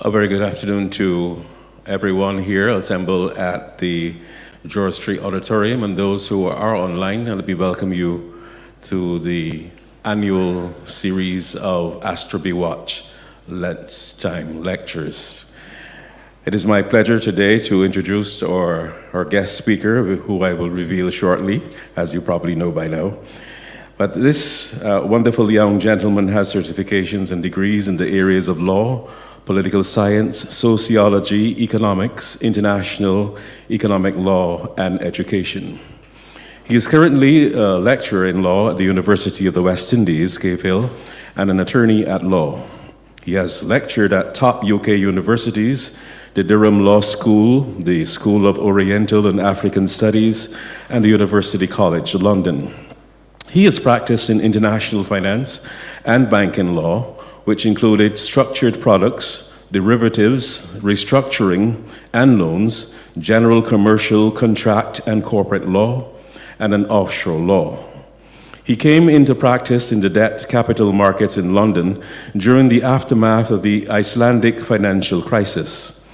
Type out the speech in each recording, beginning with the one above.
A very good afternoon to everyone here assembled at the George Street Auditorium and those who are online. And me welcome you to the annual series of Astor B. Watts Lunchtime Lectures. It is my pleasure today to introduce our, our guest speaker, who I will reveal shortly, as you probably know by now. But this uh, wonderful young gentleman has certifications and degrees in the areas of law, political science, sociology, economics, international economic law, and education. He is currently a lecturer in law at the University of the West Indies, Cave Hill, and an attorney at law. He has lectured at top UK universities, the Durham Law School, the School of Oriental and African Studies, and the University College London. He has practiced in international finance and banking law, which included structured products, derivatives, restructuring and loans, general commercial contract and corporate law, and an offshore law. He came into practice in the debt capital markets in London during the aftermath of the Icelandic financial crisis.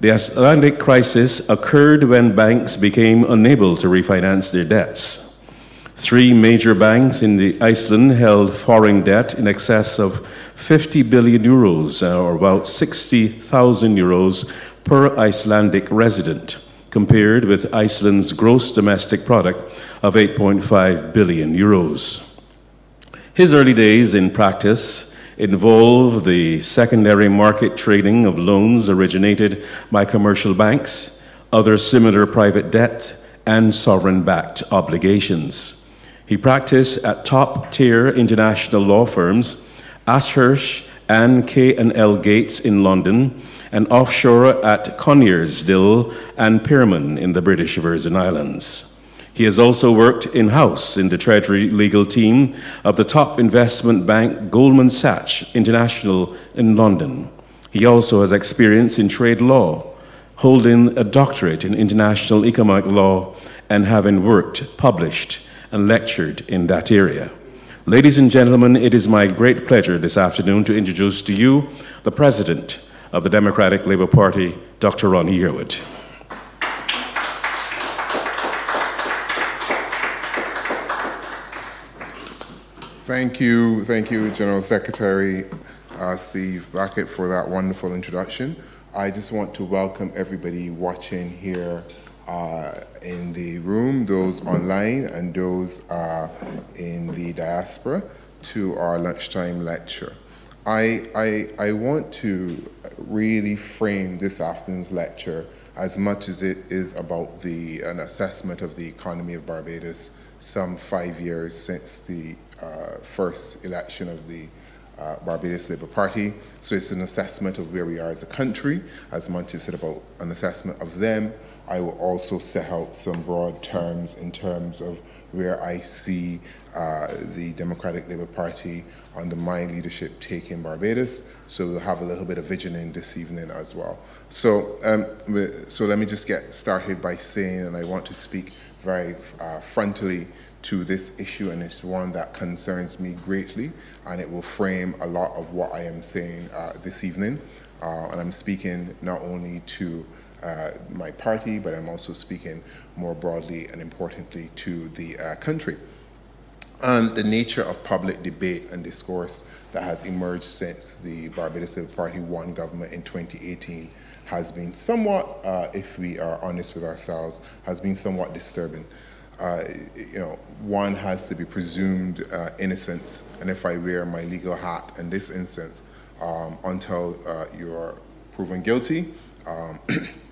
The Icelandic crisis occurred when banks became unable to refinance their debts. Three major banks in the Iceland held foreign debt in excess of 50 billion euros, uh, or about 60,000 euros per Icelandic resident, compared with Iceland's gross domestic product of 8.5 billion euros. His early days in practice involve the secondary market trading of loans originated by commercial banks, other similar private debt, and sovereign backed obligations. He practiced at top tier international law firms, Ashurst and K&L Gates in London, and offshore at Conyers, Dill, and Pearman in the British Virgin Islands. He has also worked in house in the Treasury legal team of the top investment bank Goldman Sachs International in London. He also has experience in trade law, holding a doctorate in international economic law and having worked, published, and lectured in that area. Ladies and gentlemen, it is my great pleasure this afternoon to introduce to you the President of the Democratic Labour Party, Dr. Ron Yearwood. Thank you, thank you, General Secretary uh, Steve Blackett, for that wonderful introduction. I just want to welcome everybody watching here uh, in the room, those online, and those uh, in the diaspora to our lunchtime lecture. I, I, I want to really frame this afternoon's lecture as much as it is about the, an assessment of the economy of Barbados some five years since the uh, first election of the uh, Barbados Labour Party. So it's an assessment of where we are as a country, as much as it's about an assessment of them I will also set out some broad terms in terms of where I see uh, the Democratic Labour Party under my leadership taking Barbados. So we'll have a little bit of visioning this evening as well. So, um, so let me just get started by saying, and I want to speak very uh, frontally to this issue, and it's one that concerns me greatly, and it will frame a lot of what I am saying uh, this evening. Uh, and I'm speaking not only to uh, my party, but I'm also speaking more broadly and importantly to the uh, country. And the nature of public debate and discourse that has emerged since the Barbados Labour Party won government in 2018 has been somewhat, uh, if we are honest with ourselves, has been somewhat disturbing. Uh, you know, one has to be presumed uh, innocent, and if I wear my legal hat in this instance, um, until uh, you're proven guilty, um,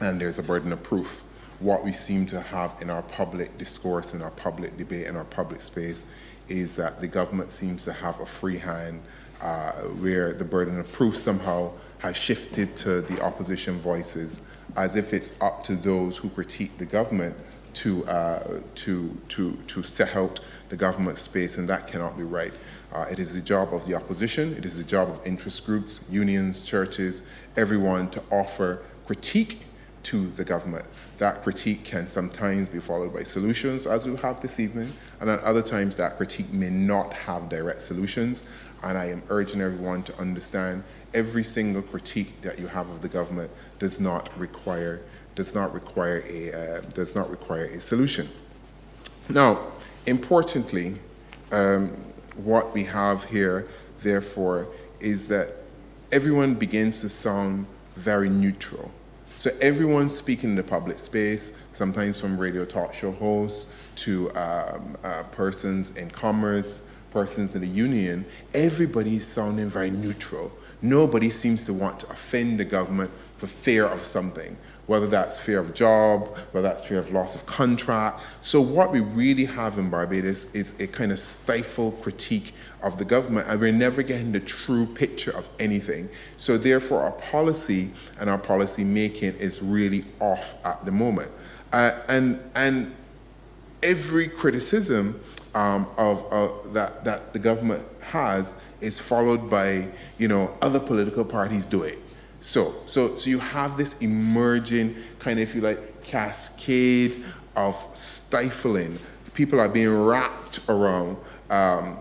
and there's a burden of proof. What we seem to have in our public discourse, in our public debate, in our public space is that the government seems to have a free hand uh, where the burden of proof somehow has shifted to the opposition voices as if it's up to those who critique the government to, uh, to, to, to set out the government space, and that cannot be right. Uh, it is the job of the opposition, it is the job of interest groups, unions, churches, everyone to offer critique to the government. That critique can sometimes be followed by solutions, as we have this evening, and at other times that critique may not have direct solutions. And I am urging everyone to understand every single critique that you have of the government does not require does not require a uh, does not require a solution. Now, importantly, um, what we have here, therefore, is that everyone begins to sound very neutral. So everyone speaking in the public space, sometimes from radio talk show hosts to um, uh, persons in commerce, persons in the union, everybody's sounding very neutral. Nobody seems to want to offend the government for fear of something, whether that's fear of job, whether that's fear of loss of contract. So what we really have in Barbados is a kind of stifled critique of the government, and we're never getting the true picture of anything. So therefore, our policy and our policy making is really off at the moment. Uh, and, and every criticism um, of, that, that the government has is followed by, you know, other political parties do it. So, so, so you have this emerging kind of, if you like, cascade of stifling. People are being wrapped around um,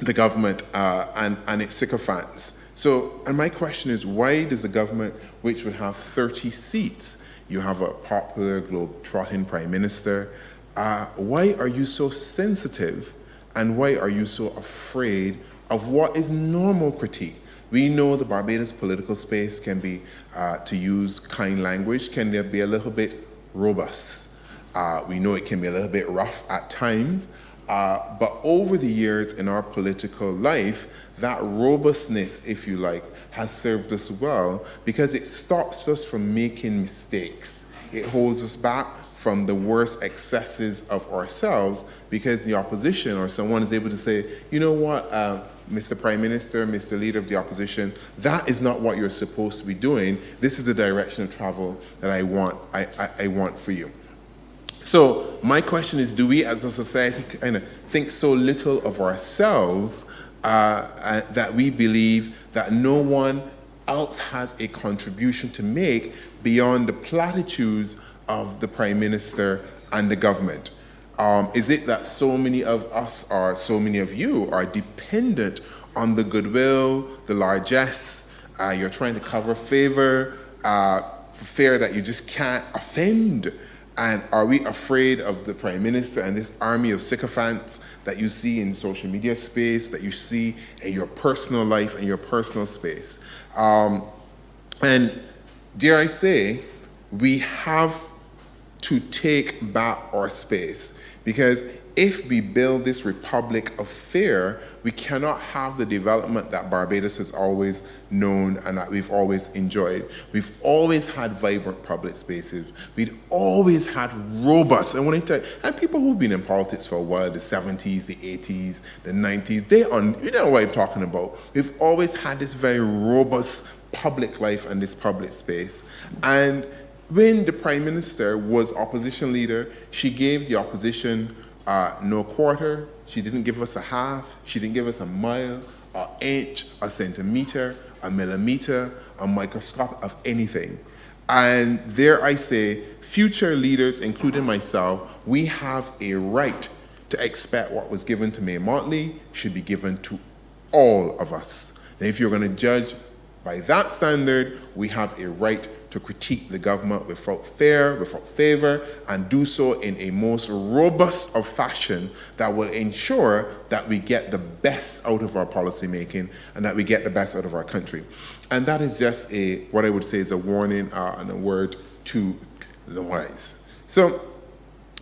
the government uh, and, and its sycophants. So, and my question is, why does the government, which would have 30 seats, you have a popular globe-trotting prime minister, uh, why are you so sensitive and why are you so afraid of what is normal critique? We know the Barbados political space can be, uh, to use kind language, can be a little bit robust. Uh, we know it can be a little bit rough at times, uh, but over the years in our political life, that robustness, if you like, has served us well because it stops us from making mistakes. It holds us back from the worst excesses of ourselves because the opposition or someone is able to say, you know what, uh, Mr. Prime Minister, Mr. Leader of the Opposition, that is not what you're supposed to be doing. This is the direction of travel that I want, I, I, I want for you. So my question is, do we as a society kind of think so little of ourselves uh, uh, that we believe that no one else has a contribution to make beyond the platitudes of the Prime Minister and the government? Um, is it that so many of us are, so many of you are dependent on the goodwill, the largesse, uh, you're trying to cover favor, uh, fear that you just can't offend? And are we afraid of the Prime Minister and this army of sycophants that you see in social media space, that you see in your personal life and your personal space? Um, and dare I say, we have to take back our space. Because if we build this republic of fear, we cannot have the development that Barbados has always known and that we've always enjoyed. We've always had vibrant public spaces. We've always had robust, and tell and people who've been in politics for a while, the 70s, the 80s, the 90s, they on, you know what I'm talking about. We've always had this very robust public life and this public space. And when the prime minister was opposition leader, she gave the opposition uh, no quarter, she didn't give us a half, she didn't give us a mile, an inch, a centimeter, a millimeter, a microscope of anything. And there I say, future leaders, including myself, we have a right to expect what was given to Mia Mottley should be given to all of us. And if you're going to judge by that standard, we have a right to critique the government without fear, without favor, and do so in a most robust of fashion that will ensure that we get the best out of our policy making and that we get the best out of our country. And that is just a, what I would say is a warning uh, and a word to the wise. So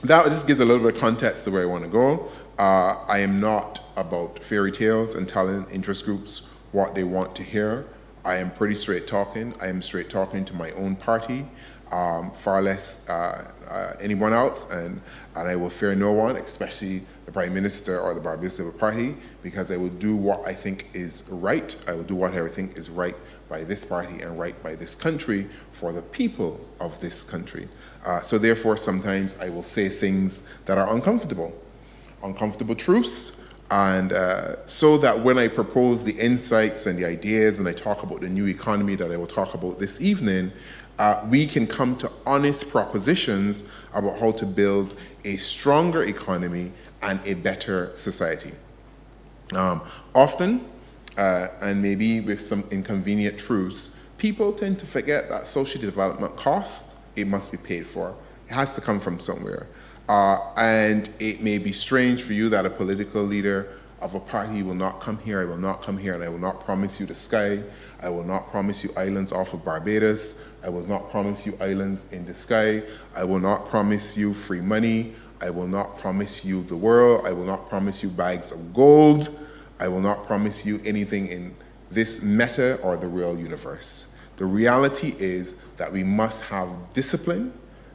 that just gives a little bit of context to where I want to go. Uh, I am not about fairy tales and telling interest groups what they want to hear. I am pretty straight talking. I am straight talking to my own party, um, far less uh, uh, anyone else, and, and I will fear no one, especially the Prime Minister or the Barbados Labour Party, because I will do what I think is right. I will do what I think is right by this party and right by this country for the people of this country. Uh, so therefore, sometimes I will say things that are uncomfortable, uncomfortable truths, and uh, so that when I propose the insights and the ideas and I talk about the new economy that I will talk about this evening, uh, we can come to honest propositions about how to build a stronger economy and a better society. Um, often, uh, and maybe with some inconvenient truths, people tend to forget that social development costs, it must be paid for. It has to come from somewhere. Uh, and it may be strange for you that a political leader of a party will not come here, I will not come here, and I will not promise you the sky. I will not promise you islands off of Barbados. I will not promise you islands in the sky. I will not promise you free money. I will not promise you the world. I will not promise you bags of gold. I will not promise you anything in this meta or the real universe. The reality is that we must have discipline,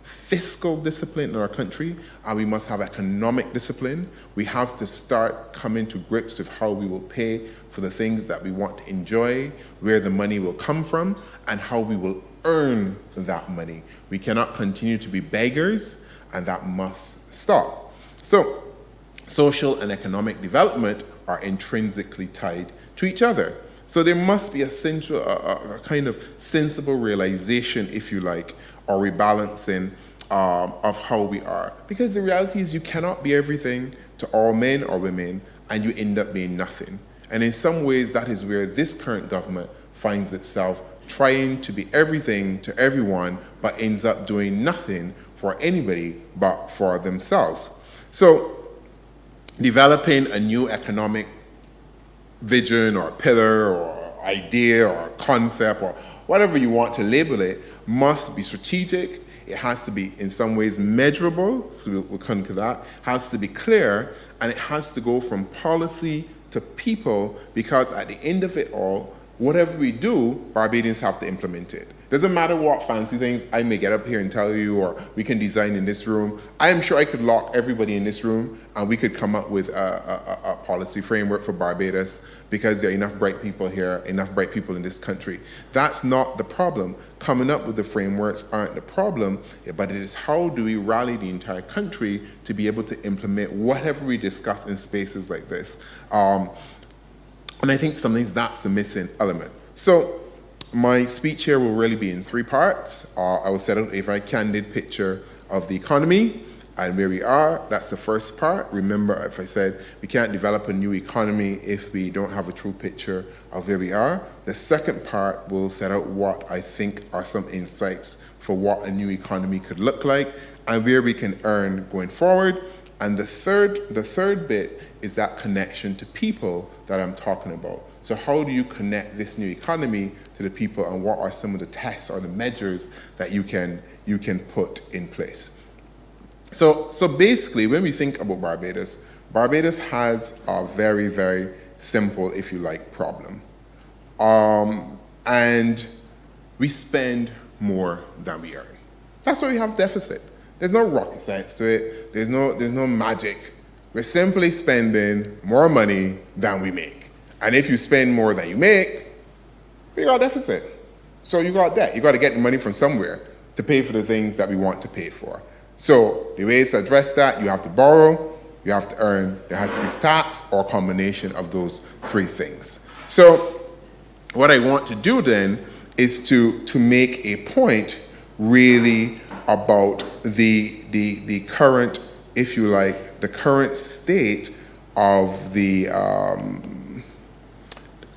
fiscal discipline in our country, and we must have economic discipline. We have to start coming to grips with how we will pay for the things that we want to enjoy, where the money will come from, and how we will earn that money. We cannot continue to be beggars, and that must stop. So, social and economic development are intrinsically tied to each other. So there must be a, a, a kind of sensible realization, if you like, or rebalancing um, of how we are. Because the reality is you cannot be everything to all men or women and you end up being nothing. And in some ways, that is where this current government finds itself trying to be everything to everyone, but ends up doing nothing for anybody but for themselves. So, developing a new economic vision or pillar or idea or concept or whatever you want to label it must be strategic. It has to be in some ways measurable, so we'll, we'll come to that. Has to be clear, and it has to go from policy to people because at the end of it all, whatever we do, Barbadians have to implement it. Doesn't matter what fancy things I may get up here and tell you, or we can design in this room. I am sure I could lock everybody in this room and we could come up with a, a, a, policy framework for Barbados because there are enough bright people here, enough bright people in this country. That's not the problem. Coming up with the frameworks aren't the problem, but it is how do we rally the entire country to be able to implement whatever we discuss in spaces like this. Um, and I think sometimes that's the missing element. So my speech here will really be in three parts. Uh, I will set out a very candid picture of the economy and where we are. That's the first part. Remember, if I said we can't develop a new economy if we don't have a true picture of where we are. The second part will set out what I think are some insights for what a new economy could look like and where we can earn going forward. And the third, the third bit is that connection to people that I'm talking about. So how do you connect this new economy to the people and what are some of the tests or the measures that you can, you can put in place? So, so basically, when we think about Barbados, Barbados has a very, very simple, if you like, problem. Um, and we spend more than we earn. That's why we have deficit. There's no rocket science to it. There's no, there's no magic. We're simply spending more money than we make. And if you spend more than you make, you got a deficit. So you got debt. You got to get the money from somewhere to pay for the things that we want to pay for. So the ways to address that, you have to borrow, you have to earn, there has to be tax or a combination of those three things. So what I want to do then is to, to make a point really about the, the, the current, if you like, the current state of the, um,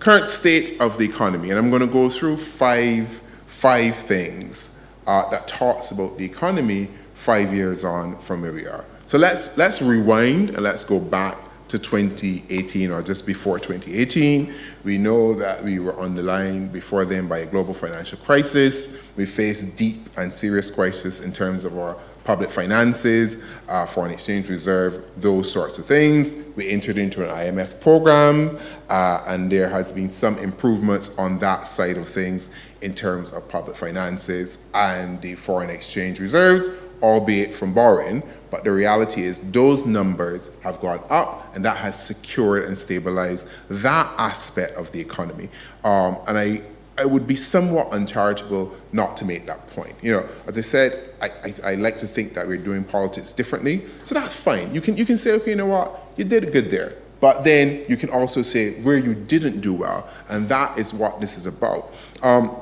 current state of the economy, and I'm going to go through five, five things uh, that talks about the economy five years on from where we are. So let's, let's rewind and let's go back to 2018 or just before 2018. We know that we were on the line before then by a global financial crisis. We faced deep and serious crisis in terms of our public finances, uh, foreign exchange reserve, those sorts of things. We entered into an IMF program, uh, and there has been some improvements on that side of things in terms of public finances and the foreign exchange reserves, albeit from borrowing. But the reality is those numbers have gone up, and that has secured and stabilized that aspect of the economy. Um, and I it would be somewhat uncharitable not to make that point. You know, as I said, I, I, I, like to think that we're doing politics differently, so that's fine. You can, you can say, okay, you know what, you did good there. But then you can also say where you didn't do well, and that is what this is about. Um,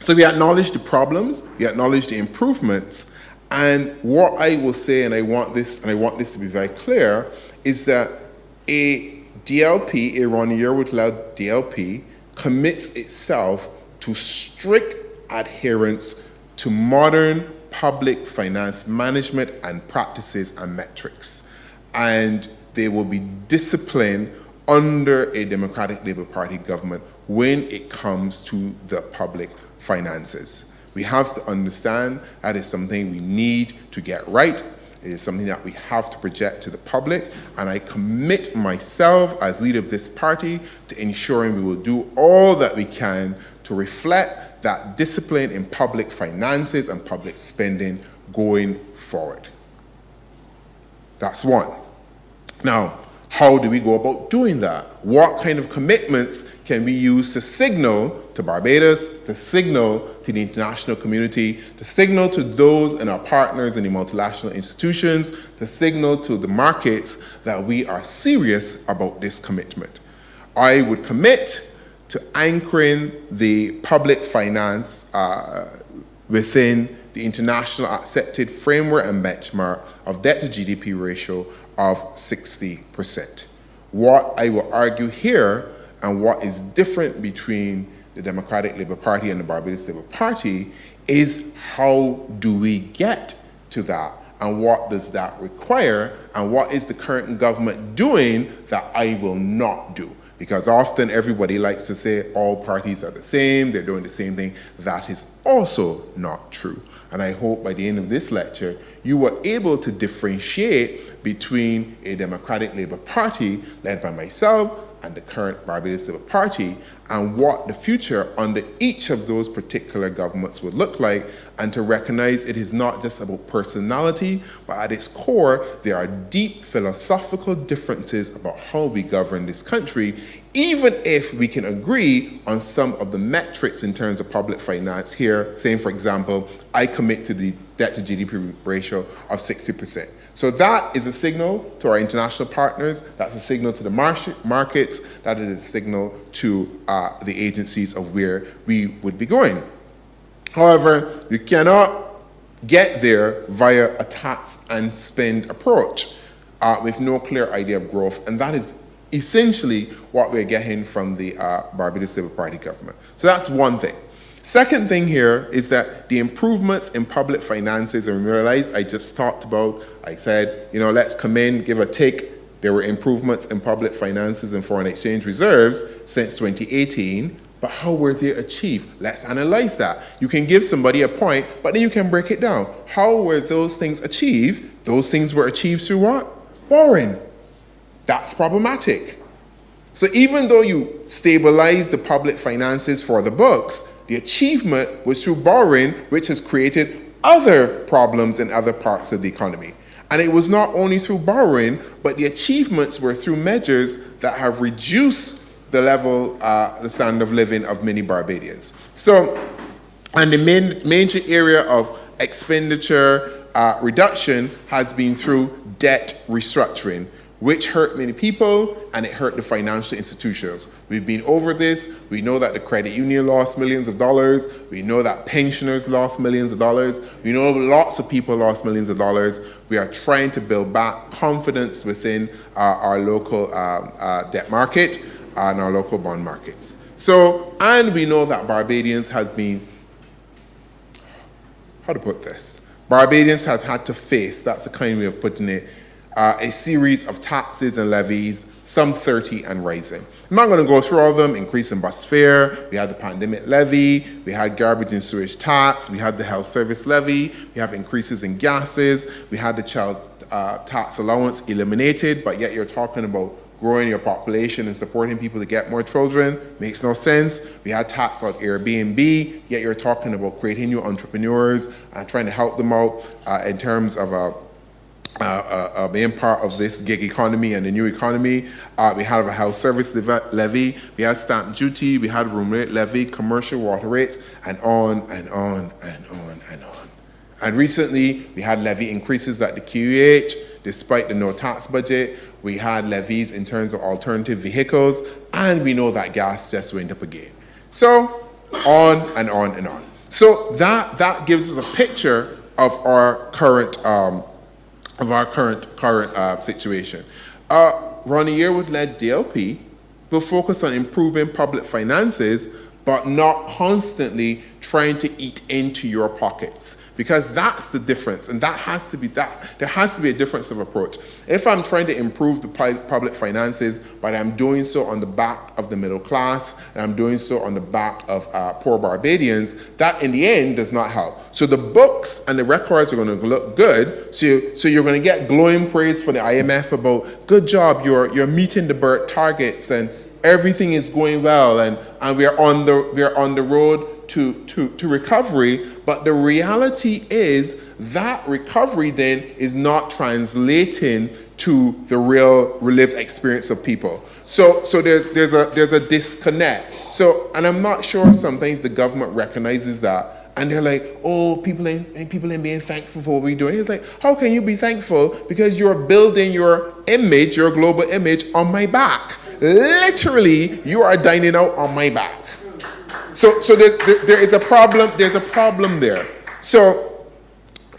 so we acknowledge the problems, we acknowledge the improvements, and what I will say, and I want this, and I want this to be very clear, is that a DLP, a one year without DLP, commits itself to strict adherence to modern public finance management and practices and metrics. And they will be disciplined under a Democratic Labour Party government when it comes to the public finances. We have to understand that is something we need to get right. It is something that we have to project to the public, and I commit myself as leader of this party to ensuring we will do all that we can to reflect that discipline in public finances and public spending going forward. That's one. Now, how do we go about doing that? What kind of commitments can we use to signal to Barbados, to signal to the international community, to signal to those and our partners in the multilateral institutions, to signal to the markets that we are serious about this commitment? I would commit to anchoring the public finance uh, within the international accepted framework and benchmark of debt to GDP ratio of 60%. What I will argue here and what is different between the Democratic Labour Party and the Barbados Labour Party is how do we get to that and what does that require and what is the current government doing that I will not do because often everybody likes to say all parties are the same, they're doing the same thing. That is also not true. And I hope by the end of this lecture, you were able to differentiate between a Democratic Labour Party led by myself and the current Barbados Labour Party and what the future under each of those particular governments would look like and to recognize it is not just about personality, but at its core, there are deep philosophical differences about how we govern this country, even if we can agree on some of the metrics in terms of public finance here, saying, for example, I commit to the debt to GDP ratio of 60%. So that is a signal to our international partners, that's a signal to the markets, that is a signal to uh, the agencies of where we would be going. However, you cannot get there via a tax and spend approach uh, with no clear idea of growth, and that is essentially what we're getting from the uh, Barbados Labour Party government. So that's one thing. Second thing here is that the improvements in public finances, and realize I just talked about, I said, you know, let's come in, give a take. There were improvements in public finances and foreign exchange reserves since 2018, but how were they achieved? Let's analyze that. You can give somebody a point, but then you can break it down. How were those things achieved? Those things were achieved through what? Borrowing. That's problematic. So even though you stabilize the public finances for the books, the achievement was through borrowing, which has created other problems in other parts of the economy. And it was not only through borrowing, but the achievements were through measures that have reduced the level, uh, the standard of living of many Barbadians. So, and the main, major area of expenditure uh, reduction has been through debt restructuring, which hurt many people and it hurt the financial institutions. We've been over this. We know that the credit union lost millions of dollars. We know that pensioners lost millions of dollars. We know lots of people lost millions of dollars. We are trying to build back confidence within uh, our local uh, uh, debt market and our local bond markets. So, and we know that Barbadians has been, how to put this? Barbadians has had to face, that's the kind way of putting it, uh, a series of taxes and levies, some 30 and rising. I'm not going to go through all of them, increase in bus fare, we had the pandemic levy, we had garbage and sewage tax, we had the health service levy, we have increases in gases, we had the child uh, tax allowance eliminated, but yet you're talking about growing your population and supporting people to get more children makes no sense. We had tax on Airbnb, yet you're talking about creating new entrepreneurs and trying to help them out uh, in terms of a uh, uh, uh, being part of this gig economy and the new economy. Uh, we have a health service levy, we have stamp duty, we had room rate levy, commercial water rates, and on and on and on and on. And recently, we had levy increases at the QEH, despite the no tax budget. We had levies in terms of alternative vehicles, and we know that gas just went up again. So, on and on and on. So that, that gives us a picture of our current um, of our current, current uh, situation. uh, Ronnie Yearwood-led DLP will focus on improving public finances, but not constantly trying to eat into your pockets. Because that's the difference and that has to be that there has to be a difference of approach. If i'm trying to improve the public finances but i'm doing so on the back of the middle class and i'm doing so on the back of uh, poor barbadians that in the end does not help. So the books and the records are going to look good so, you, so you're going to get glowing praise from the imf about good job you're, you're meeting the BERT targets and everything is going well and, and we're on the we're on the road to, to, to recovery, but the reality is that recovery then is not translating to the real lived experience of people. So, so there's, there's, a, there's a disconnect. So, and I'm not sure sometimes the government recognizes that and they're like, oh, people ain't, people ain't being thankful for what we're doing. It's like, how can you be thankful? Because you're building your image, your global image, on my back. Literally, you are dining out on my back. So, so there, there is a problem. There's a problem there. So,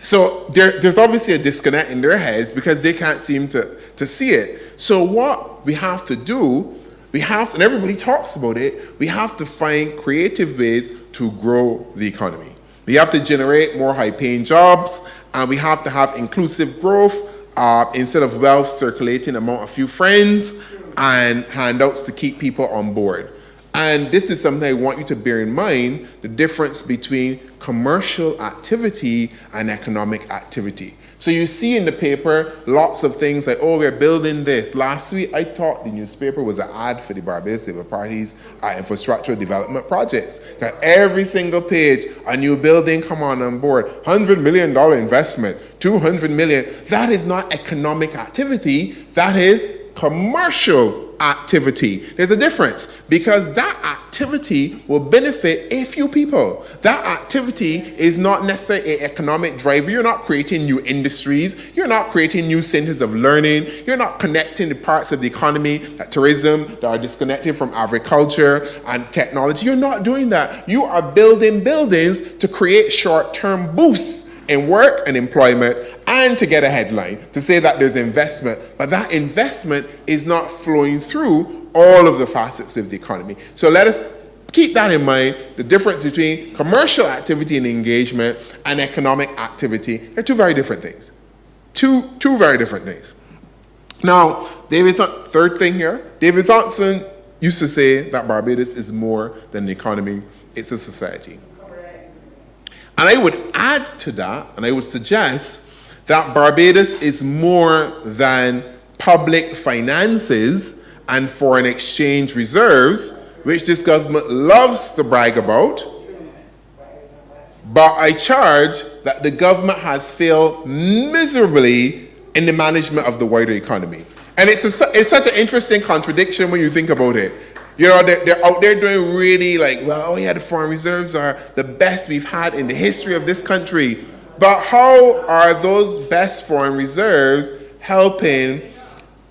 so there, there's obviously a disconnect in their heads because they can't seem to, to see it. So what we have to do, we have, to, and everybody talks about it, we have to find creative ways to grow the economy. We have to generate more high-paying jobs, and we have to have inclusive growth uh, instead of wealth circulating among a few friends and handouts to keep people on board. And this is something I want you to bear in mind the difference between commercial activity and economic activity. So you see in the paper lots of things like, oh, we're building this. Last week, I thought the newspaper was an ad for the Barbados Labour Party's uh, infrastructure development projects. Every single page, a new building, come on on board, $100 million investment, 200 million. That is not economic activity, that is commercial activity. There's a difference because that activity will benefit a few people. That activity is not necessarily an economic driver. You're not creating new industries. You're not creating new centers of learning. You're not connecting the parts of the economy, like tourism, that are disconnected from agriculture and technology. You're not doing that. You are building buildings to create short-term boosts in work and employment and to get a headline to say that there's investment, but that investment is not flowing through all of the facets of the economy. So let us keep that in mind the difference between commercial activity and engagement and economic activity. They're two very different things. Two, two very different things. Now, David, Th third thing here, David Thompson used to say that Barbados is more than an economy, it's a society. And I would add to that, and I would suggest that Barbados is more than public finances and foreign exchange reserves, which this government loves to brag about. But I charge that the government has failed miserably in the management of the wider economy. And it's, a, it's such an interesting contradiction when you think about it. You know, they're, they're, out there doing really like, well, oh yeah, the foreign reserves are the best we've had in the history of this country. But how are those best foreign reserves helping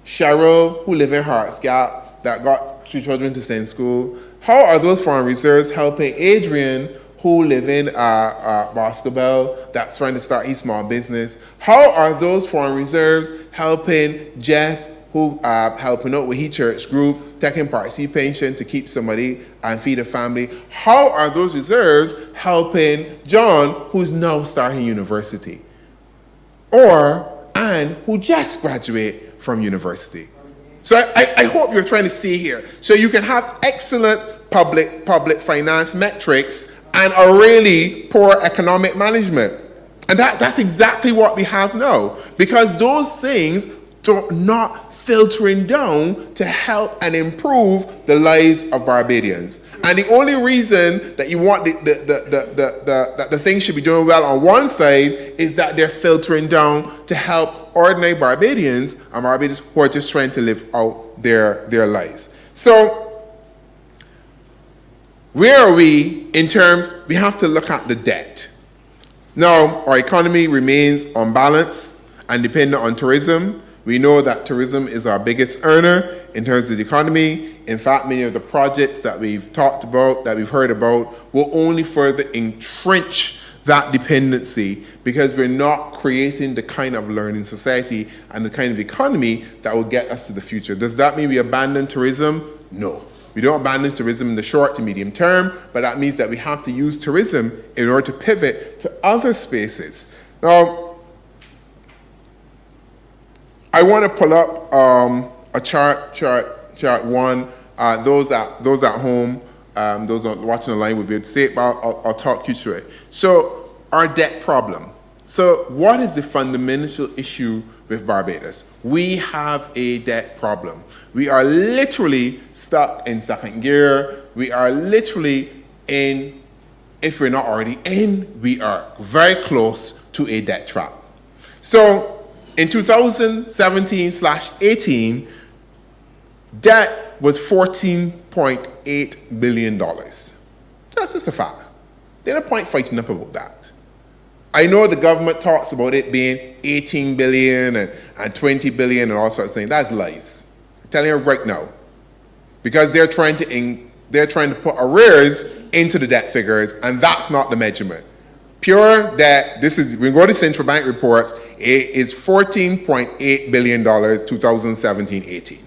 Cheryl, who lives in Hart's Gap, that got two children to send school? How are those foreign reserves helping Adrian, who live in uh, uh, Boscobel, that's trying to start his small business? How are those foreign reserves helping Jeff, who uh, helping out with his church group, taking participation to keep somebody and feed a family. How are those reserves helping John, who's now starting university? Or Anne, who just graduated from university? So I, I hope you're trying to see here. So you can have excellent public, public finance metrics and a really poor economic management. And that, that's exactly what we have now. Because those things do not filtering down to help and improve the lives of Barbadians. And the only reason that you want the, the, the, the, the, the, the things should be doing well on one side is that they're filtering down to help ordinary Barbadians and Barbadians who are just trying to live out their, their lives. So, where are we in terms, we have to look at the debt. Now, our economy remains unbalanced and dependent on tourism we know that tourism is our biggest earner in terms of the economy. In fact, many of the projects that we've talked about, that we've heard about, will only further entrench that dependency because we're not creating the kind of learning society and the kind of economy that will get us to the future. Does that mean we abandon tourism? No. We don't abandon tourism in the short to medium term, but that means that we have to use tourism in order to pivot to other spaces. Now, I want to pull up um, a chart, chart, chart one. Uh, those at those at home, um, those watching online will be able to see it, but I'll, I'll talk you through it. So, our debt problem. So, what is the fundamental issue with Barbados? We have a debt problem. We are literally stuck in second gear. We are literally in, if we're not already in, we are very close to a debt trap. So in 2017 slash 18, debt was $14.8 billion. That's just a fact. There's no point fighting up about that. I know the government talks about it being 18 billion and, and 20 billion and all sorts of things. That's lies I'm telling you right now, because they're trying to in, they're trying to put arrears into the debt figures, and that's not the measurement. Pure debt, this is, we go to central bank reports, it is $14.8 billion 2017-18.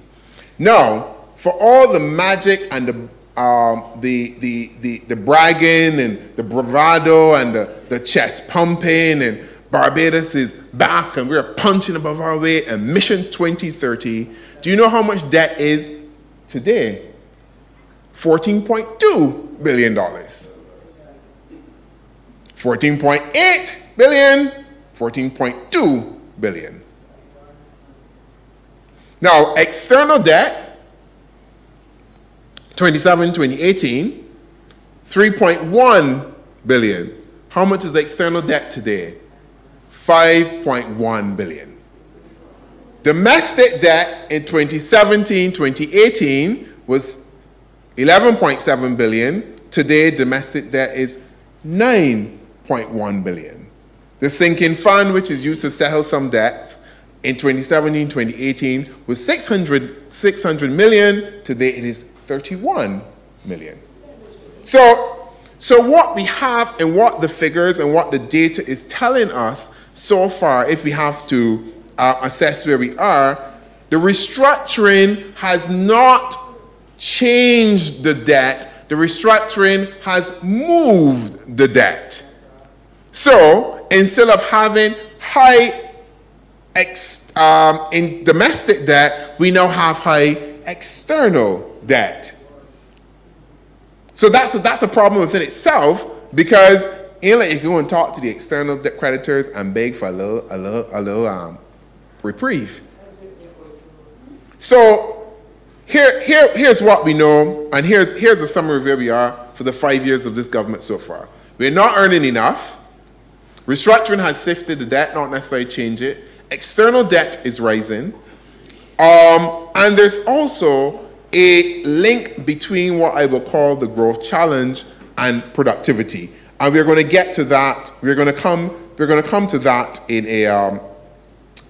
Now, for all the magic and the um, the, the, the, the bragging and the bravado and the, the chest pumping and Barbados is back and we're punching above our weight and Mission 2030 do you know how much debt is today? $14.2 billion. 14.8 billion, 14.2 billion. Now, external debt, 27, 2018, 3.1 billion. How much is the external debt today? 5.1 billion. Domestic debt in 2017 2018 was 11.7 billion. Today, domestic debt is 9.1 billion. The sinking fund, which is used to settle some debts, in 2017 2018 was 600, 600 million. Today, it is 31 million. So, so what we have and what the figures and what the data is telling us so far, if we have to uh, assess where we are, the restructuring has not changed the debt, the restructuring has moved the debt. So instead of having high ex, um, in domestic debt, we now have high external debt. So that's a, that's a problem within itself because you know, you can go and talk to the external debt creditors and beg for a little, a little, a little um, reprieve. So here, here, here's what we know, and here's, here's a summary of where we are for the five years of this government so far. We're not earning enough. Restructuring has sifted the debt, not necessarily change it. External debt is rising. Um, and there's also a link between what I will call the growth challenge and productivity. And we're going to get to that. We're going to come, we're going to come to that in a, um,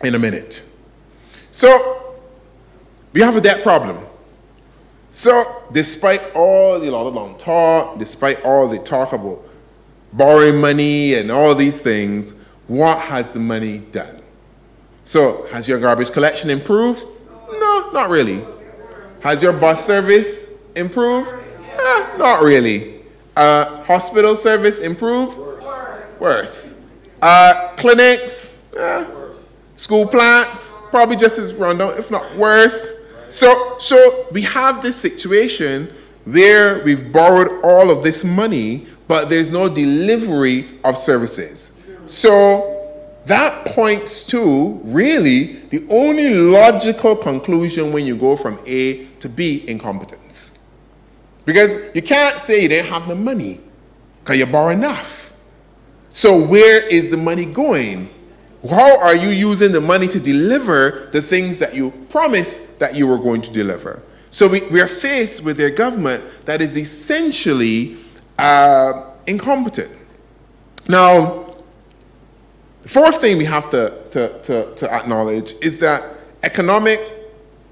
in a minute. So, we have a debt problem. So, despite all the lot of long talk, despite all the talk about borrowing money and all these things, what has the money done? So, has your garbage collection improved? No, not really. Has your bus service improved? Eh, not really. Uh, hospital service improved? Worse. Uh, clinics? Eh, School plants, probably just as rundown, if not worse. So, so we have this situation where we've borrowed all of this money, but there's no delivery of services. So that points to really the only logical conclusion when you go from A to B incompetence. Because you can't say you didn't have the money because you borrow enough. So where is the money going? How are you using the money to deliver the things that you promised that you were going to deliver? So we, we are faced with a government that is essentially uh, incompetent. Now, the fourth thing we have to, to, to, to acknowledge is that economic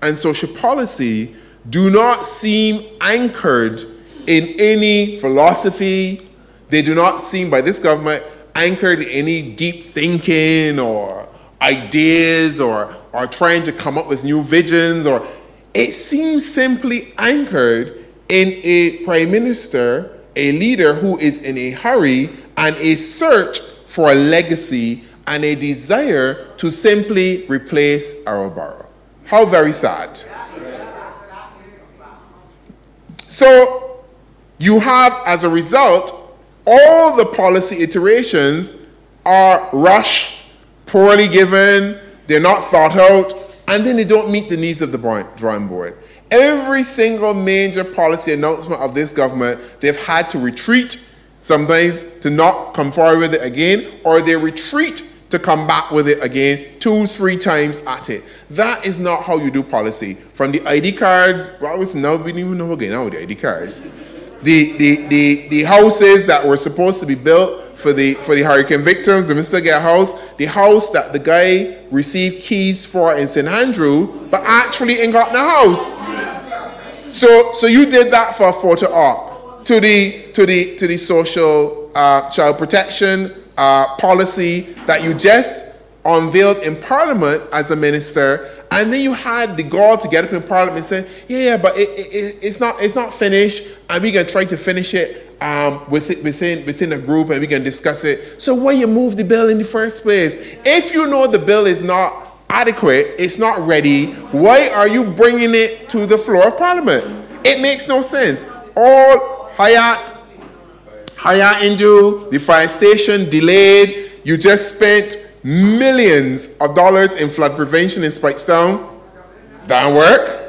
and social policy do not seem anchored in any philosophy. They do not seem, by this government, anchored in any deep thinking or ideas or, or trying to come up with new visions or it seems simply anchored in a prime minister, a leader who is in a hurry and a search for a legacy and a desire to simply replace Barrow. How very sad. So you have, as a result, all the policy iterations are rushed, poorly given, they're not thought out, and then they don't meet the needs of the drawing board. Every single major policy announcement of this government, they've had to retreat, sometimes to not come forward with it again, or they retreat to come back with it again two, three times at it. That is not how you do policy. From the ID cards, well, was now we didn't even know again now the ID cards. The, the, the, the houses that were supposed to be built for the for the hurricane victims, the Mr. Get house, the house that the guy received keys for in St. Andrew, but actually ain't got the house. So so you did that for a photo op to the to the to the social uh, child protection uh, policy that you just unveiled in Parliament as a minister, and then you had the gall to get up in Parliament and say, "Yeah, yeah, but it, it, it's not it's not finished, and we can try to finish it um, within within within a group, and we can discuss it." So why you move the bill in the first place? If you know the bill is not adequate, it's not ready. Why are you bringing it to the floor of Parliament? It makes no sense. All Hayat Haya Indu, the fire station delayed. You just spent millions of dollars in flood prevention in Speightstown. That work.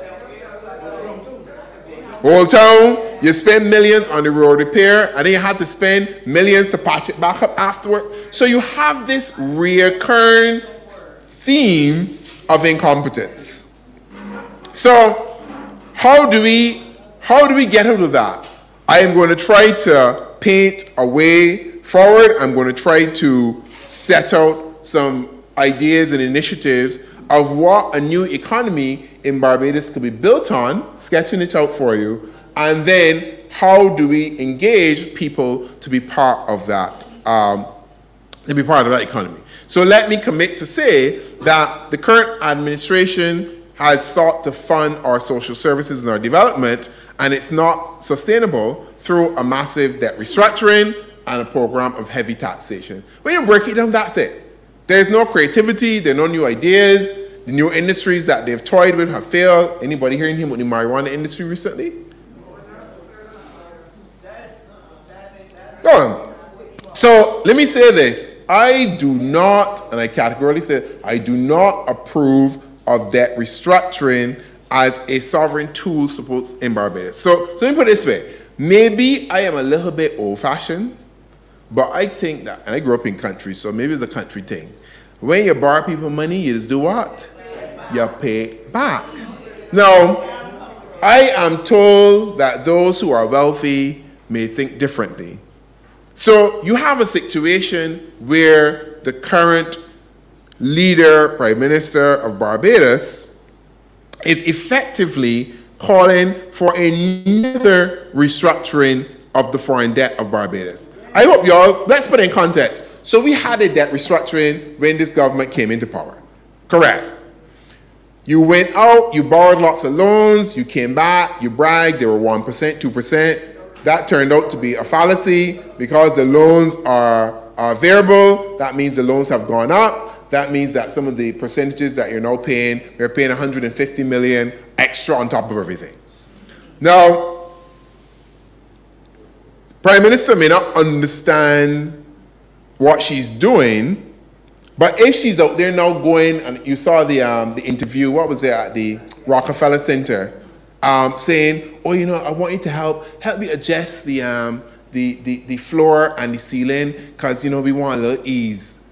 Holetown, you spend millions on the road repair, and then you have to spend millions to patch it back up afterward. So you have this recurring theme of incompetence. So how do we how do we get out of that? I am going to try to paint a way forward. I'm going to try to set out some ideas and initiatives of what a new economy in Barbados could be built on, sketching it out for you, and then how do we engage people to be part of that, um, to be part of that economy. So let me commit to say that the current administration has sought to fund our social services and our development, and it's not sustainable through a massive debt restructuring and a program of heavy taxation. When you break it down, that's it. There's no creativity, there are no new ideas. The new industries that they've toyed with have failed. Anybody hearing him with the marijuana industry recently? Go on. So let me say this. I do not, and I categorically say, I do not approve of debt restructuring as a sovereign tool supposed in Barbados. So, so let me put it this way. Maybe I am a little bit old fashioned, but I think that, and I grew up in country, so maybe it's a country thing. When you borrow people money, you just do what? You pay back. Now, I am told that those who are wealthy may think differently. So you have a situation where the current leader, Prime Minister of Barbados, is effectively calling for another restructuring of the foreign debt of Barbados. I hope y'all, let's put in context. So we had a debt restructuring when this government came into power. Correct. You went out, you borrowed lots of loans, you came back, you bragged, they were 1%, 2%. That turned out to be a fallacy because the loans are, are variable. That means the loans have gone up. That means that some of the percentages that you're now paying, you're paying 150 million extra on top of everything. Now, Prime Minister may not understand what she's doing, but if she's out there now going, and you saw the, um, the interview, what was it at the Rockefeller Center, um, saying, oh, you know, I want you to help, help me adjust the, um, the, the, the floor and the ceiling, because, you know, we want a little ease.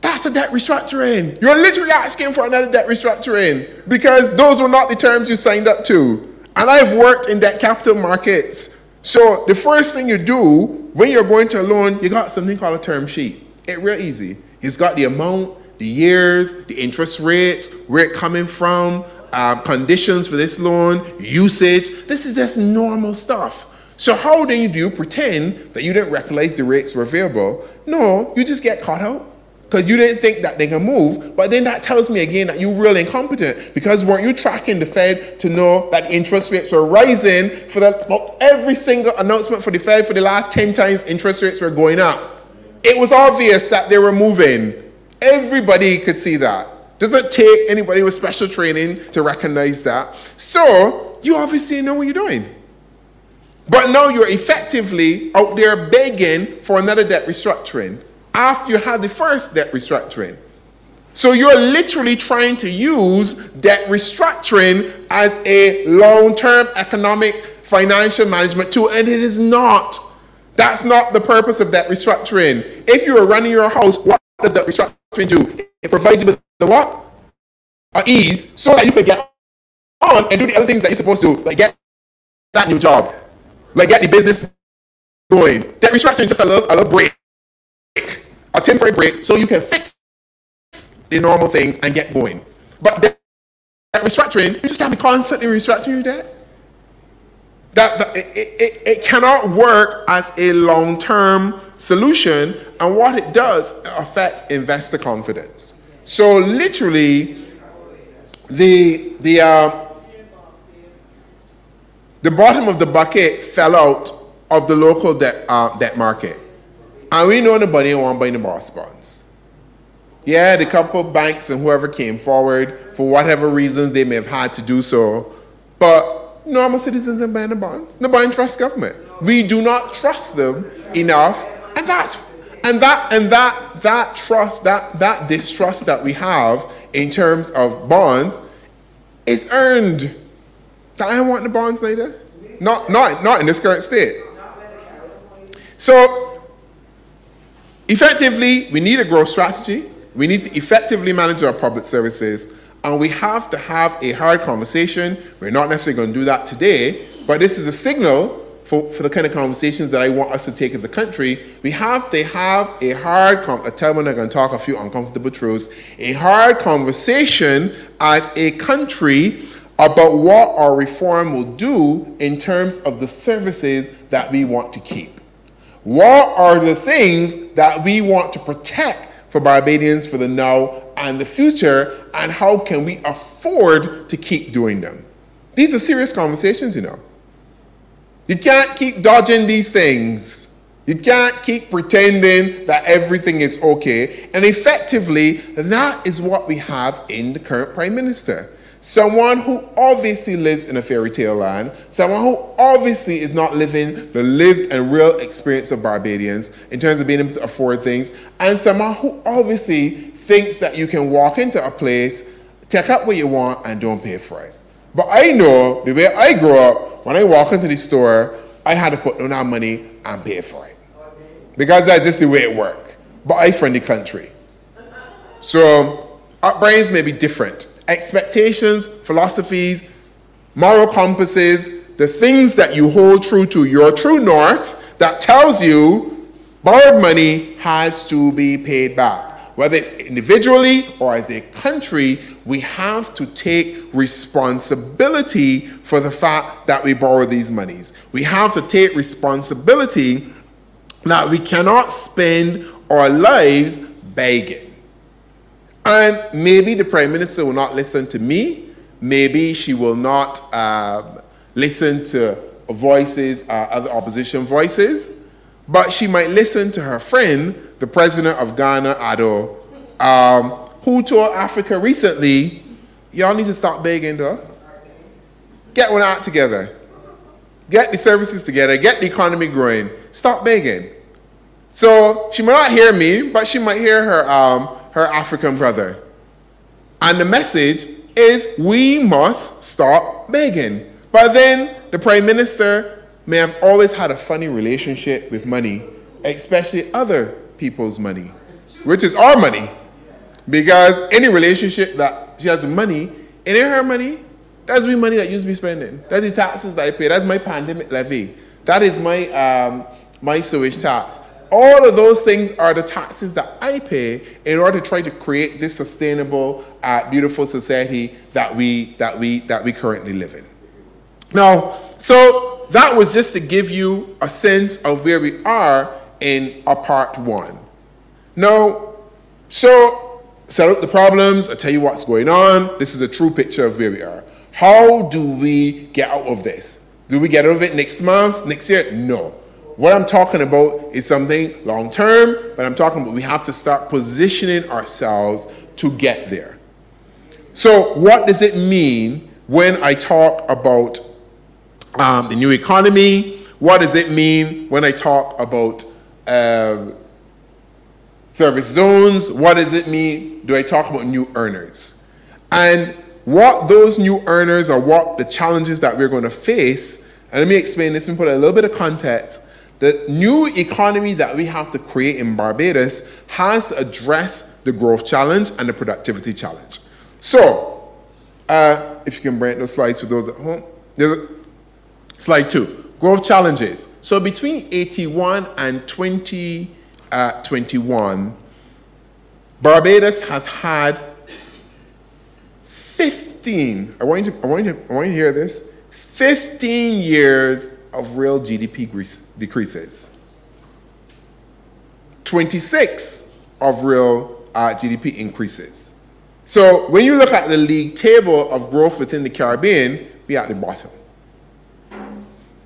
That's a debt restructuring. You're literally asking for another debt restructuring because those were not the terms you signed up to. And I've worked in debt capital markets. So the first thing you do when you're going to a loan, you got something called a term sheet. It's real easy. It's got the amount, the years, the interest rates, where it coming from, uh, conditions for this loan, usage. This is just normal stuff. So how then do you pretend that you didn't recognize the rates were available? No, you just get caught out because you didn't think that they can move. But then that tells me again that you're really incompetent because weren't you tracking the Fed to know that interest rates were rising for the, every single announcement for the Fed for the last 10 times interest rates were going up. It was obvious that they were moving. Everybody could see that. Doesn't take anybody with special training to recognize that. So you obviously know what you're doing. But now you're effectively out there begging for another debt restructuring after you had the first debt restructuring. So you're literally trying to use debt restructuring as a long term economic financial management tool, and it is not. That's not the purpose of debt restructuring. If you are running your house, what does debt restructuring do? It provides you with the what? Ease so that you can get on and do the other things that you're supposed to, like get that new job, like get the business going. Debt restructuring is just a little, a little break, a temporary break, so you can fix the normal things and get going. But debt restructuring, you just have to constantly restructuring. That, that it, it, it cannot work as a long-term solution, and what it does affects investor confidence. So literally, the the uh, the bottom of the bucket fell out of the local debt, uh, debt market. And we know nobody want to buy the boss bonds. Yeah, the couple banks and whoever came forward, for whatever reasons they may have had to do so, but normal citizens are buying the bonds. Nobody trusts government. We do not trust them enough, and that's and that and that that trust, that that distrust that we have in terms of bonds is earned. I want the bonds later. Not, not, not in this current state. So, effectively, we need a growth strategy. We need to effectively manage our public services. And we have to have a hard conversation. We're not necessarily going to do that today, but this is a signal for, for the kind of conversations that I want us to take as a country. We have to have a hard, com- I tell when I'm going to talk a few uncomfortable truths, a hard conversation as a country about what our reform will do in terms of the services that we want to keep. What are the things that we want to protect for Barbadians for the now and the future, and how can we afford to keep doing them? These are serious conversations, you know. You can't keep dodging these things. You can't keep pretending that everything is okay. And effectively, that is what we have in the current Prime Minister. Someone who obviously lives in a fairy tale land, someone who obviously is not living the lived and real experience of Barbadians in terms of being able to afford things, and someone who obviously thinks that you can walk into a place, take up what you want, and don't pay for it. But I know the way I grew up, when I walk into the store, I had to put down money and pay for it. Because that's just the way it worked. But I from the country. So upbringings may be different. Expectations, philosophies, moral compasses, the things that you hold true to, your true north that tells you borrowed money has to be paid back. Whether it's individually or as a country, we have to take responsibility for the fact that we borrow these monies. We have to take responsibility that we cannot spend our lives begging. And maybe the Prime Minister will not listen to me. Maybe she will not um, listen to voices, uh, other opposition voices. But she might listen to her friend, the President of Ghana, Addo, um, who toured Africa recently, y'all need to stop begging, though. Get one out together. Get the services together. Get the economy growing. Stop begging. So she might not hear me, but she might hear her, um, her African brother. And the message is we must stop begging. But then the prime minister may have always had a funny relationship with money, especially other people's money, which is our money. Because any relationship that she has with money, it her money. That's me money that you be spending. That's the taxes that I pay. That's my pandemic levy. That is my um, my sewage tax. All of those things are the taxes that I pay in order to try to create this sustainable, uh, beautiful society that we that we that we currently live in. Now, so that was just to give you a sense of where we are in a part one. Now, so set up the problems, I tell you what's going on. This is a true picture of where we are. How do we get out of this? Do we get out of it next month, next year? No. What I'm talking about is something long term, but I'm talking about we have to start positioning ourselves to get there. So, what does it mean when I talk about um, the new economy? What does it mean when I talk about uh, service zones? What does it mean? Do I talk about new earners? And what those new earners are, what the challenges that we're going to face, and let me explain this and put a little bit of context. The new economy that we have to create in Barbados has to address the growth challenge and the productivity challenge. So, uh, if you can bring those slides for those at home. Slide two, growth challenges. So between 81 and 2021, uh, Barbados has had 15, I want, you to, I, want you to, I want you to hear this, 15 years of real GDP decreases. 26 of real uh, GDP increases. So when you look at the league table of growth within the Caribbean, we're at the bottom.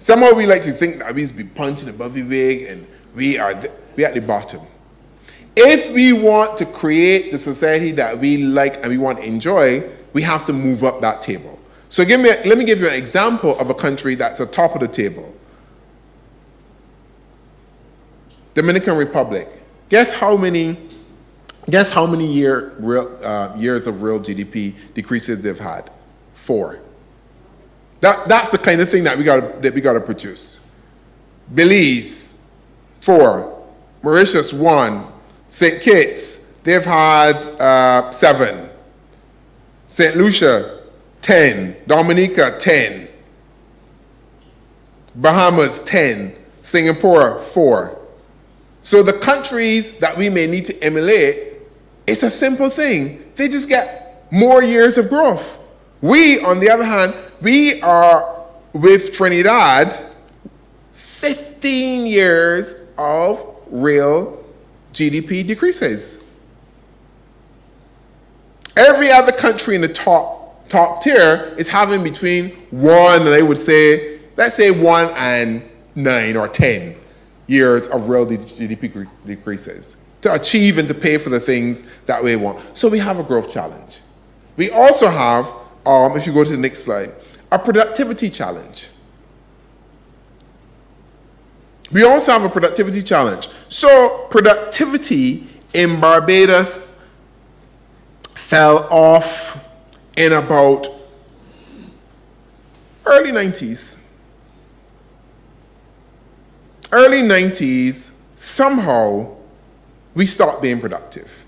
Somehow we like to think that we be punching above the wig and we are we at the bottom. If we want to create the society that we like and we want to enjoy, we have to move up that table. So give me, let me give you an example of a country that's at the top of the table. Dominican Republic. Guess how many, guess how many year, real, uh, years of real GDP decreases they've had? Four. That, that's the kind of thing that we got that we got to produce. Belize, four. Mauritius, one. St. Kitts, they've had uh, seven. St. Lucia, 10. Dominica, 10. Bahamas, 10. Singapore, 4. So the countries that we may need to emulate, it's a simple thing. They just get more years of growth. We, on the other hand, we are with Trinidad 15 years of real GDP decreases. Every other country in the top, top tier is having between one I would say, let's say one and nine or 10 years of real GDP decreases to achieve and to pay for the things that we want. So we have a growth challenge. We also have, um, if you go to the next slide, a productivity challenge. We also have a productivity challenge. So, productivity in Barbados fell off in about early 90s. Early 90s, somehow we stopped being productive.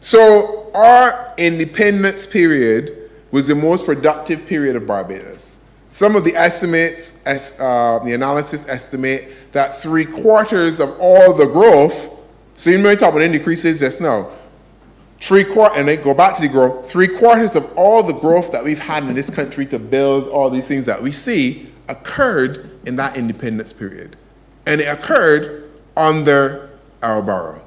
So, our independence period was the most productive period of Barbados. Some of the estimates, uh, the analysis estimate that three quarters of all the growth, so you may talk about any decreases just now, three quarters, and then go back to the growth, three quarters of all the growth that we've had in this country to build all these things that we see occurred in that independence period. And it occurred under Errol Barrow.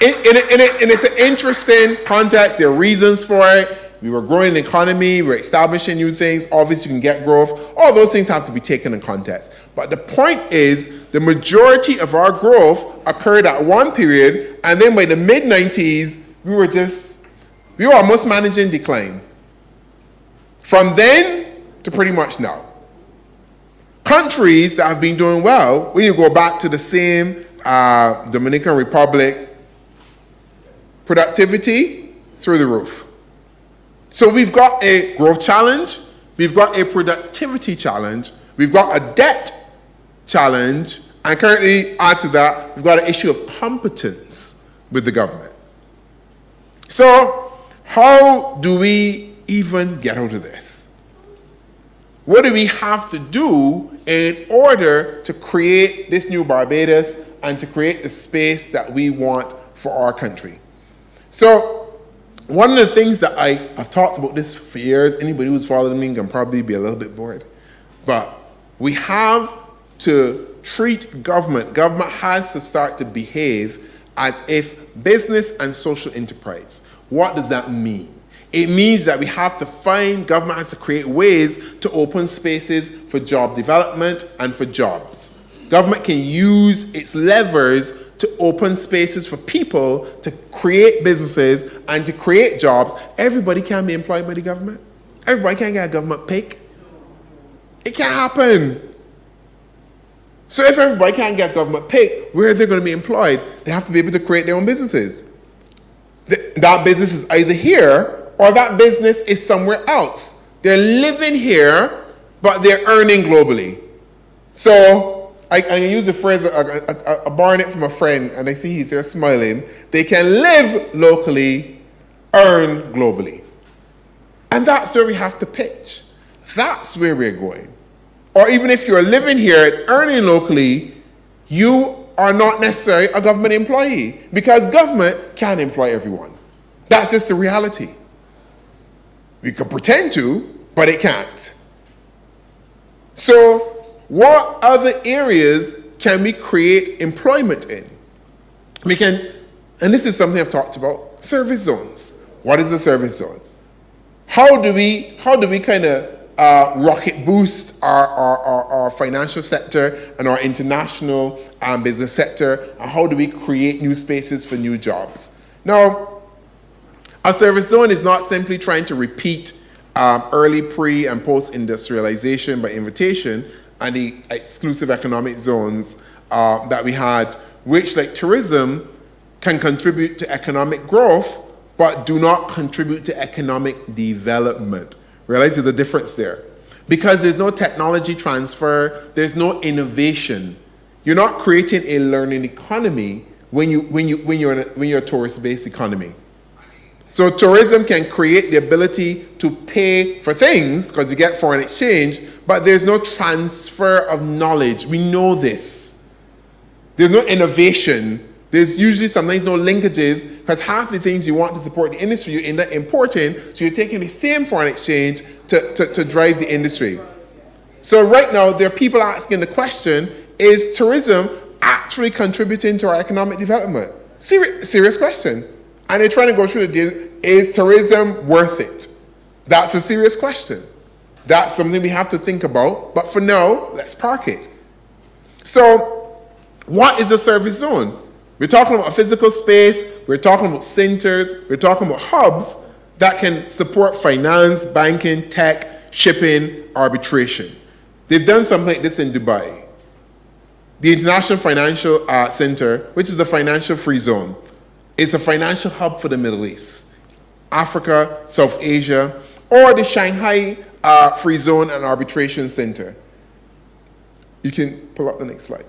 And, and, and it's an interesting context. There are reasons for it. We were growing the economy, we are establishing new things. Obviously, you can get growth. All those things have to be taken in context. But the point is, the majority of our growth occurred at one period, and then by the mid 90s, we were just, we were almost managing decline. From then to pretty much now. Countries that have been doing well, we go back to the same uh, Dominican Republic, productivity through the roof. So we've got a growth challenge, we've got a productivity challenge, we've got a debt challenge, and currently, add to that, we've got an issue of competence with the government. So, how do we even get out of this? What do we have to do in order to create this new Barbados and to create the space that we want for our country? So, one of the things that I, I've talked about this for years, anybody who's following me can probably be a little bit bored. But we have to treat government, government has to start to behave as if business and social enterprise. What does that mean? It means that we have to find, government has to create ways to open spaces for job development and for jobs. Government can use its levers to open spaces for people to create businesses and to create jobs. Everybody can't be employed by the government. Everybody can't get a government pick. It can't happen. So if everybody can't get government pick, where are they going to be employed? They have to be able to create their own businesses. That business is either here or that business is somewhere else. They're living here, but they're earning globally. So I, I use the phrase, I, borrowed it from a friend, and I see he's there smiling. They can live locally, earn globally. And that's where we have to pitch. That's where we're going. Or even if you're living here, and earning locally, you are not necessarily a government employee because government can't employ everyone. That's just the reality. We can pretend to, but it can't. So what other areas can we create employment in? We can, and this is something I've talked about, service zones. What is a service zone? How do we, how do we kind of uh, rocket boost our, our, our, our, financial sector and our international um, business sector? And how do we create new spaces for new jobs? Now, a service zone is not simply trying to repeat um, early pre and post industrialization by invitation, and the exclusive economic zones uh, that we had, which, like tourism, can contribute to economic growth, but do not contribute to economic development. Realize there's a difference there. Because there's no technology transfer, there's no innovation. You're not creating a learning economy when, you, when, you, when, you're, a, when you're a tourist based economy. So tourism can create the ability to pay for things because you get foreign exchange, but there's no transfer of knowledge. We know this. There's no innovation. There's usually sometimes no linkages because half the things you want to support the industry you end up importing, so you're taking the same foreign exchange to, to, to drive the industry. So right now, there are people asking the question, is tourism actually contributing to our economic development? Serious, serious question. And they're trying to go through the deal, is tourism worth it? That's a serious question. That's something we have to think about. But for now, let's park it. So, what is a service zone? We're talking about a physical space, we're talking about centers, we're talking about hubs that can support finance, banking, tech, shipping, arbitration. They've done something like this in Dubai. The International Financial uh, Center, which is the financial free zone, is a financial hub for the Middle East, Africa, South Asia, or the Shanghai uh, Free Zone and Arbitration Center. You can pull up the next slide.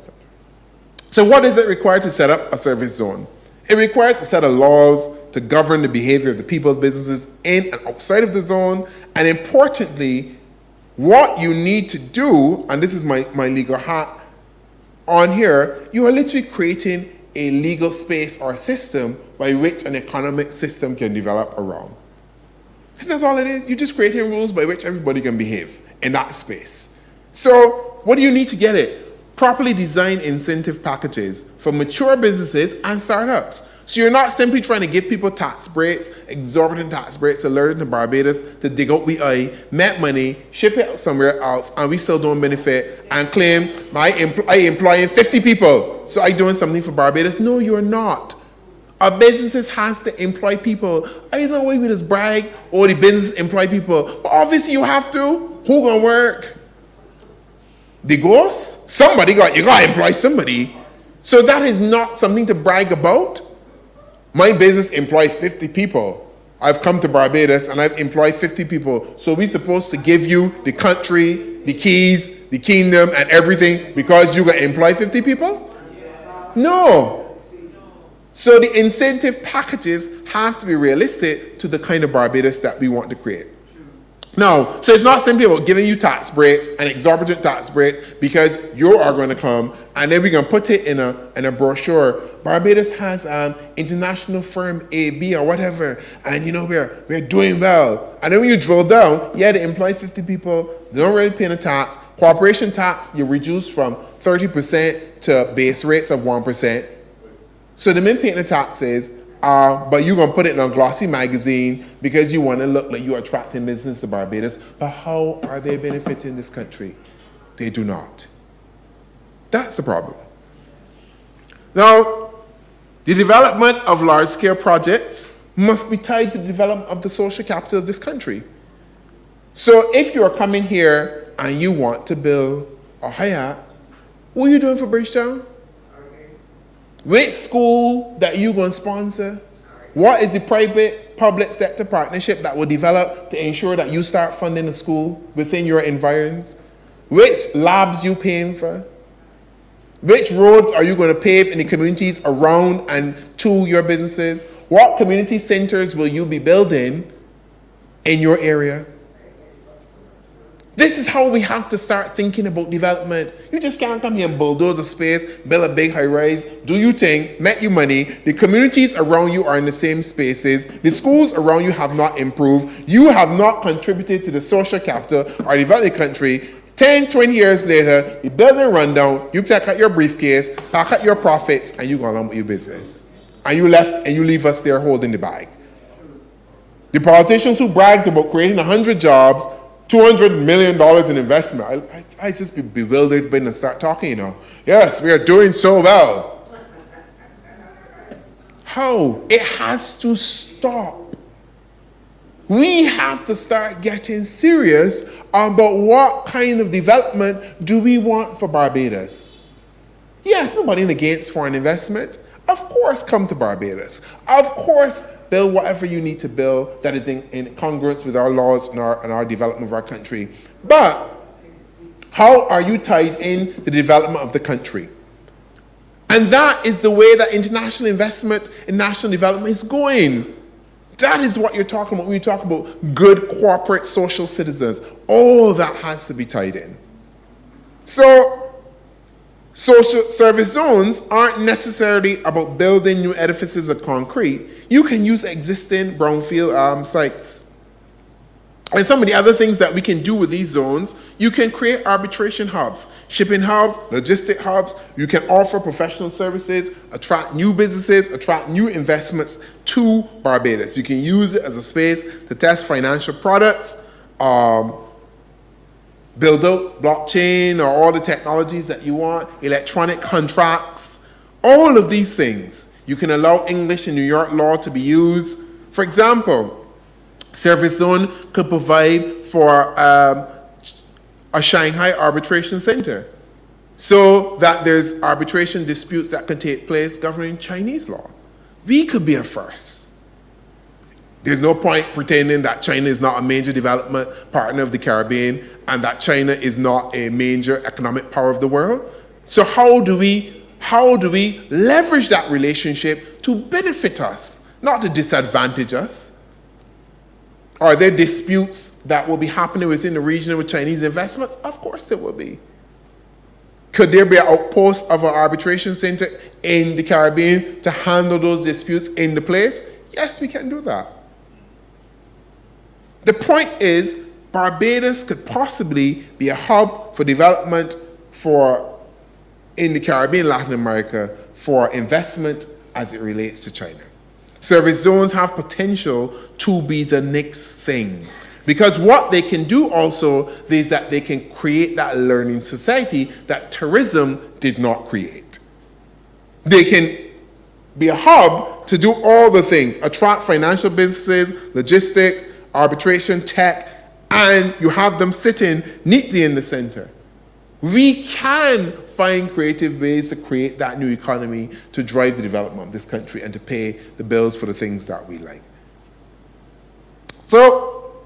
So, what is it required to set up a service zone? It requires a set of laws to govern the behavior of the people, businesses in and outside of the zone, and importantly, what you need to do, and this is my, my legal hat on here, you are literally creating a legal space or system by which an economic system can develop around. That's all it is. You're just creating rules by which everybody can behave in that space. So, what do you need to get it? Properly designed incentive packages for mature businesses and startups. So you're not simply trying to give people tax breaks, exorbitant tax breaks, alerting to Barbados to dig out we eye, make money, ship it somewhere else, and we still don't benefit and claim my empl- I employing 50 people, so I doing something for Barbados. No, you're not. Our businesses has to employ people. I don't know why we just brag, or the business employ people. But obviously you have to. Who gonna work? The ghost? Somebody got you gotta employ somebody. So that is not something to brag about. My business employs 50 people. I've come to Barbados and I've employed 50 people. So we're supposed to give you the country, the keys, the kingdom, and everything because you got employ 50 people? No. So the incentive packages have to be realistic to the kind of Barbados that we want to create. No, so it's not simply about giving you tax breaks and exorbitant tax breaks because you are going to come and then we're going to put it in a, in a brochure. Barbados has um, international firm A, B, or whatever, and you know, we're, we're doing well. And then when you drill down, yeah, they employ 50 people, they don't really pay a tax. Corporation tax, you reduce from 30% to base rates of 1%. So the men paying the taxes uh, but you're going to put it in a glossy magazine because you want to look like you're attracting business to Barbados. But how are they benefiting this country? They do not. That's the problem. Now, the development of large scale projects must be tied to the development of the social capital of this country. So if you are coming here and you want to build a Hyatt, what are you doing for Bridgetown? Which school that you going to sponsor? What is the private public sector partnership that will develop to ensure that you start funding a school within your environs? Which labs you paying for? Which roads are you going to pave in the communities around and to your businesses? What community centers will you be building in your area? This is how we have to start thinking about development. You just can't come here and bulldoze a space, build a big high rise, do your thing, make you money. The communities around you are in the same spaces. The schools around you have not improved. You have not contributed to the social capital or developing country. 10, 20 years later, you build a rundown, you pack out your briefcase, pack out your profits, and you go along with your business. And you left and you leave us there holding the bag. The politicians who bragged about creating 100 jobs $200 million in investment. I, I, I just be bewildered when I start talking, you know. Yes, we are doing so well. How? It has to stop. We have to start getting serious about what kind of development do we want for Barbados. Yes, nobody against foreign investment. Of course, come to Barbados. Of course, build whatever you need to build that is in, in congruence with our laws and our, and our development of our country. But how are you tied in the development of the country? And that is the way that international investment in national development is going. That is what you're talking about when you talk about good corporate social citizens. All that has to be tied in. So Social service zones aren't necessarily about building new edifices of concrete. You can use existing brownfield um, sites. And some of the other things that we can do with these zones, you can create arbitration hubs, shipping hubs, logistic hubs. You can offer professional services, attract new businesses, attract new investments to Barbados. You can use it as a space to test financial products, um, build out blockchain or all the technologies that you want, electronic contracts, all of these things. You can allow English and New York law to be used. For example, Service Zone could provide for um, a Shanghai arbitration center so that there's arbitration disputes that can take place governing Chinese law. We could be a first. There's no point pretending that China is not a major development partner of the Caribbean and that China is not a major economic power of the world. So how do we how do we leverage that relationship to benefit us, not to disadvantage us? Are there disputes that will be happening within the region with Chinese investments? Of course there will be. Could there be an outpost of an arbitration center in the Caribbean to handle those disputes in the place? Yes, we can do that. The point is, Barbados could possibly be a hub for development for in the Caribbean, Latin America, for investment as it relates to China. Service zones have potential to be the next thing. Because what they can do also is that they can create that learning society that tourism did not create. They can be a hub to do all the things, attract financial businesses, logistics, arbitration, tech, and you have them sitting neatly in the center. We can find creative ways to create that new economy to drive the development of this country and to pay the bills for the things that we like. So,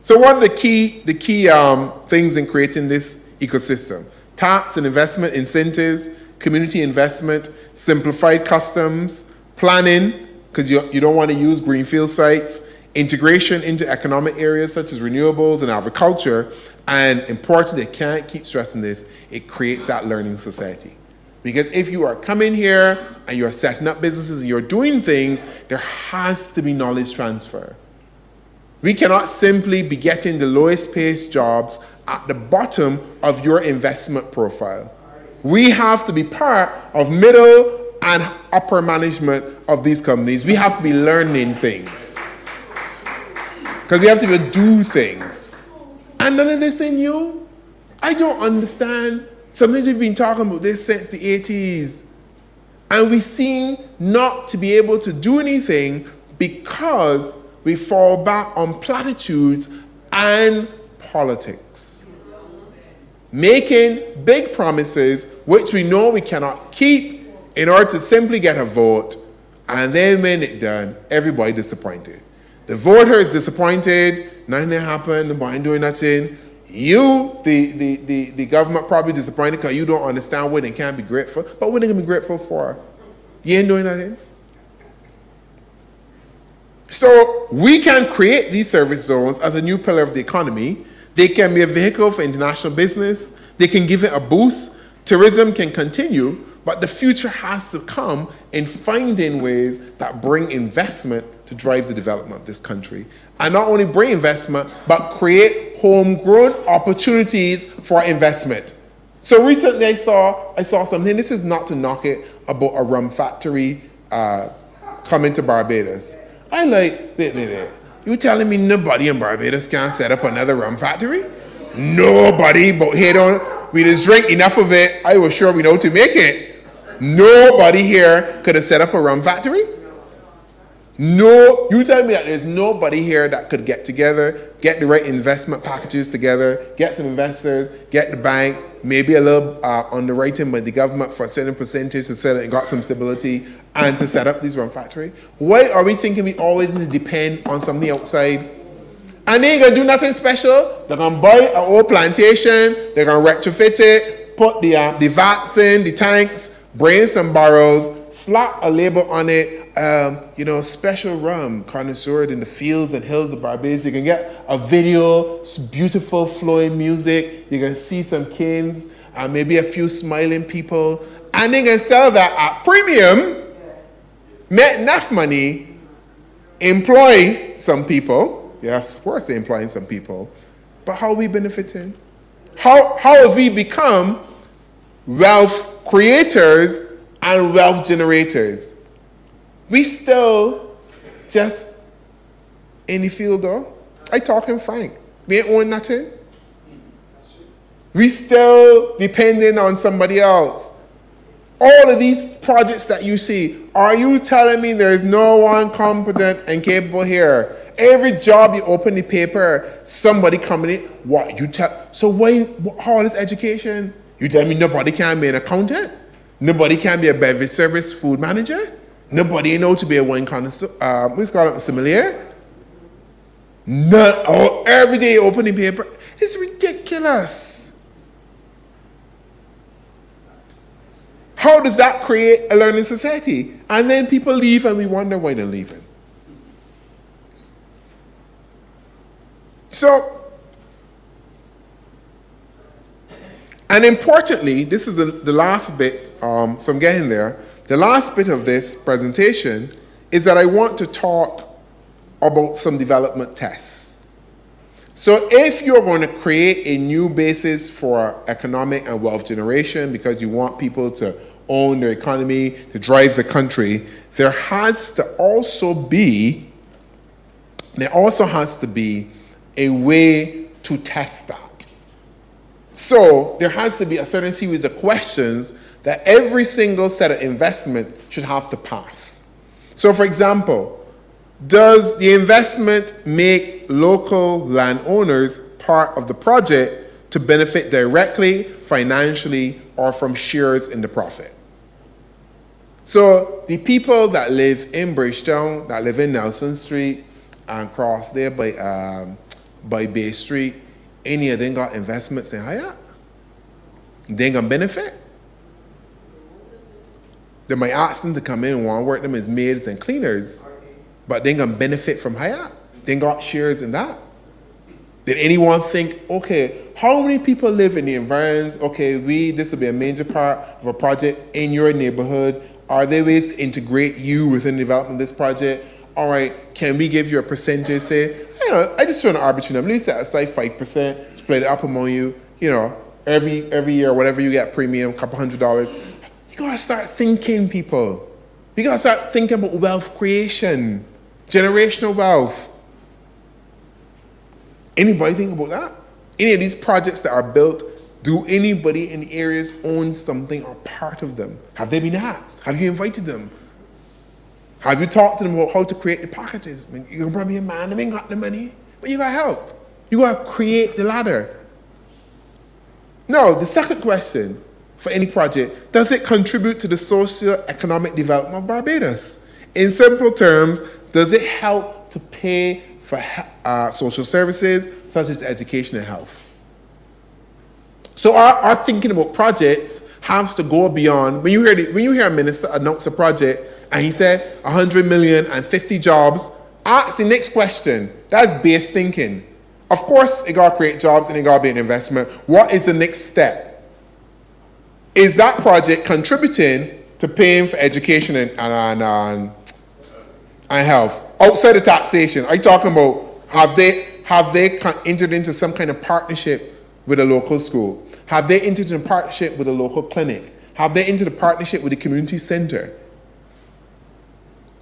so one of the key, the key um, things in creating this ecosystem, tax and investment incentives, community investment, simplified customs, planning, because you, you don't want to use greenfield sites, integration into economic areas such as renewables and agriculture. And important, I can't keep stressing this, it creates that learning society. Because if you are coming here and you're setting up businesses and you're doing things, there has to be knowledge transfer. We cannot simply be getting the lowest paid jobs at the bottom of your investment profile. We have to be part of middle and upper management of these companies. We have to be learning things. Because we have to do things. And none of this in you. I don't understand. Sometimes we've been talking about this since the 80s. And we seem not to be able to do anything because we fall back on platitudes and politics. Making big promises which we know we cannot keep in order to simply get a vote, and then when it's done, everybody disappointed. The voter is disappointed, nothing happened, nobody doing nothing. You, the, the, the, the government, probably disappointed because you don't understand what they can't be grateful. But what they to be grateful for? You ain't doing nothing. So we can create these service zones as a new pillar of the economy. They can be a vehicle for international business. They can give it a boost. Tourism can continue, but the future has to come in finding ways that bring investment to drive the development of this country. And not only bring investment, but create homegrown opportunities for investment. So recently I saw, I saw something, this is not to knock it, about a rum factory uh, coming to Barbados. I like, wait, wait, wait. You telling me nobody in Barbados can set up another rum factory? Nobody, but here don't, we just drink enough of it. I was sure we know to make it. Nobody here could have set up a rum factory. No, you tell me that there's nobody here that could get together, get the right investment packages together, get some investors, get the bank, maybe a little uh, underwriting by the government for a certain percentage to set it and got some stability and to set up this rum factory. Why are we thinking we always need to depend on something outside? And they ain't gonna do nothing special. They're gonna buy an old plantation, they're gonna retrofit it, put the, uh, the vats in, the tanks, bring some barrels, slap a label on it, um, you know, special rum connoisseur in the fields and hills of Barbados. You can get a video, beautiful flowing music. You can see some kings, uh, maybe a few smiling people, and they can sell that at premium, make enough money, employ some people. Yes, of course they're employing some people, but how are we benefiting? How, how have we become wealth creators and wealth generators? We still just in the field though. I talking frank. We ain't own nothing. We still depending on somebody else. All of these projects that you see, are you telling me there is no one competent and capable here? Every job you open the paper, somebody coming in. What you tell? So why all this education? You tell me nobody can be an accountant? Nobody can be a beverage service food manager? Nobody know to be a wine connoisseur. Uh, what's called a sommelier? Not every day opening paper. It's ridiculous. How does that create a learning society? And then people leave and we wonder why they're leaving. So, and importantly, this is the, the last bit, um, so I'm getting there. The last bit of this presentation is that I want to talk about some development tests. So if you're going to create a new basis for economic and wealth generation because you want people to own their economy, to drive the country, there has to also be, there also has to be a way to test that. So there has to be a certain series of questions that every single set of investment should have to pass. So, for example, does the investment make local landowners part of the project to benefit directly, financially, or from shares in the profit? So, the people that live in Bridgetown, that live in Nelson Street, and cross there by, um, by Bay Street, any of them got investments in Hyatt? They gonna benefit? They might ask them to come in and want to work them as maids and cleaners, but they gonna benefit from Hyatt. then got shares in that? Did anyone think, okay, how many people live in the environs? Okay, we this will be a major part of a project in your neighborhood. Are there ways to integrate you within the development of this project? All right, can we give you a percentage? Say, you know, I just throw an arbitrary number. Let me set aside five percent, split it up among you. You know, every every year, whatever you get premium, a couple hundred dollars. You gotta start thinking, people. You gotta start thinking about wealth creation, generational wealth. Anybody think about that? Any of these projects that are built, do anybody in the areas own something or part of them? Have they been asked? Have you invited them? Have you talked to them about how to create the packages? I mean, you're probably a man, they ain't got the money, but you gotta help. You gotta create the ladder. Now, the second question for any project, does it contribute to the socio-economic development of Barbados? In simple terms, does it help to pay for uh, social services such as education and health? So our, our thinking about projects has to go beyond, when you hear, the, when you hear a minister announce a project and he said 100 million and 50 jobs, ask the next question. That's base thinking. Of course, it got to create jobs and it got to be an investment. What is the next step? Is that project contributing to paying for education and, and, and, um, and health? Outside of taxation, are you talking about have they, have they entered into some kind of partnership with a local school? Have they entered into a partnership with a local clinic? Have they entered a partnership with a community center?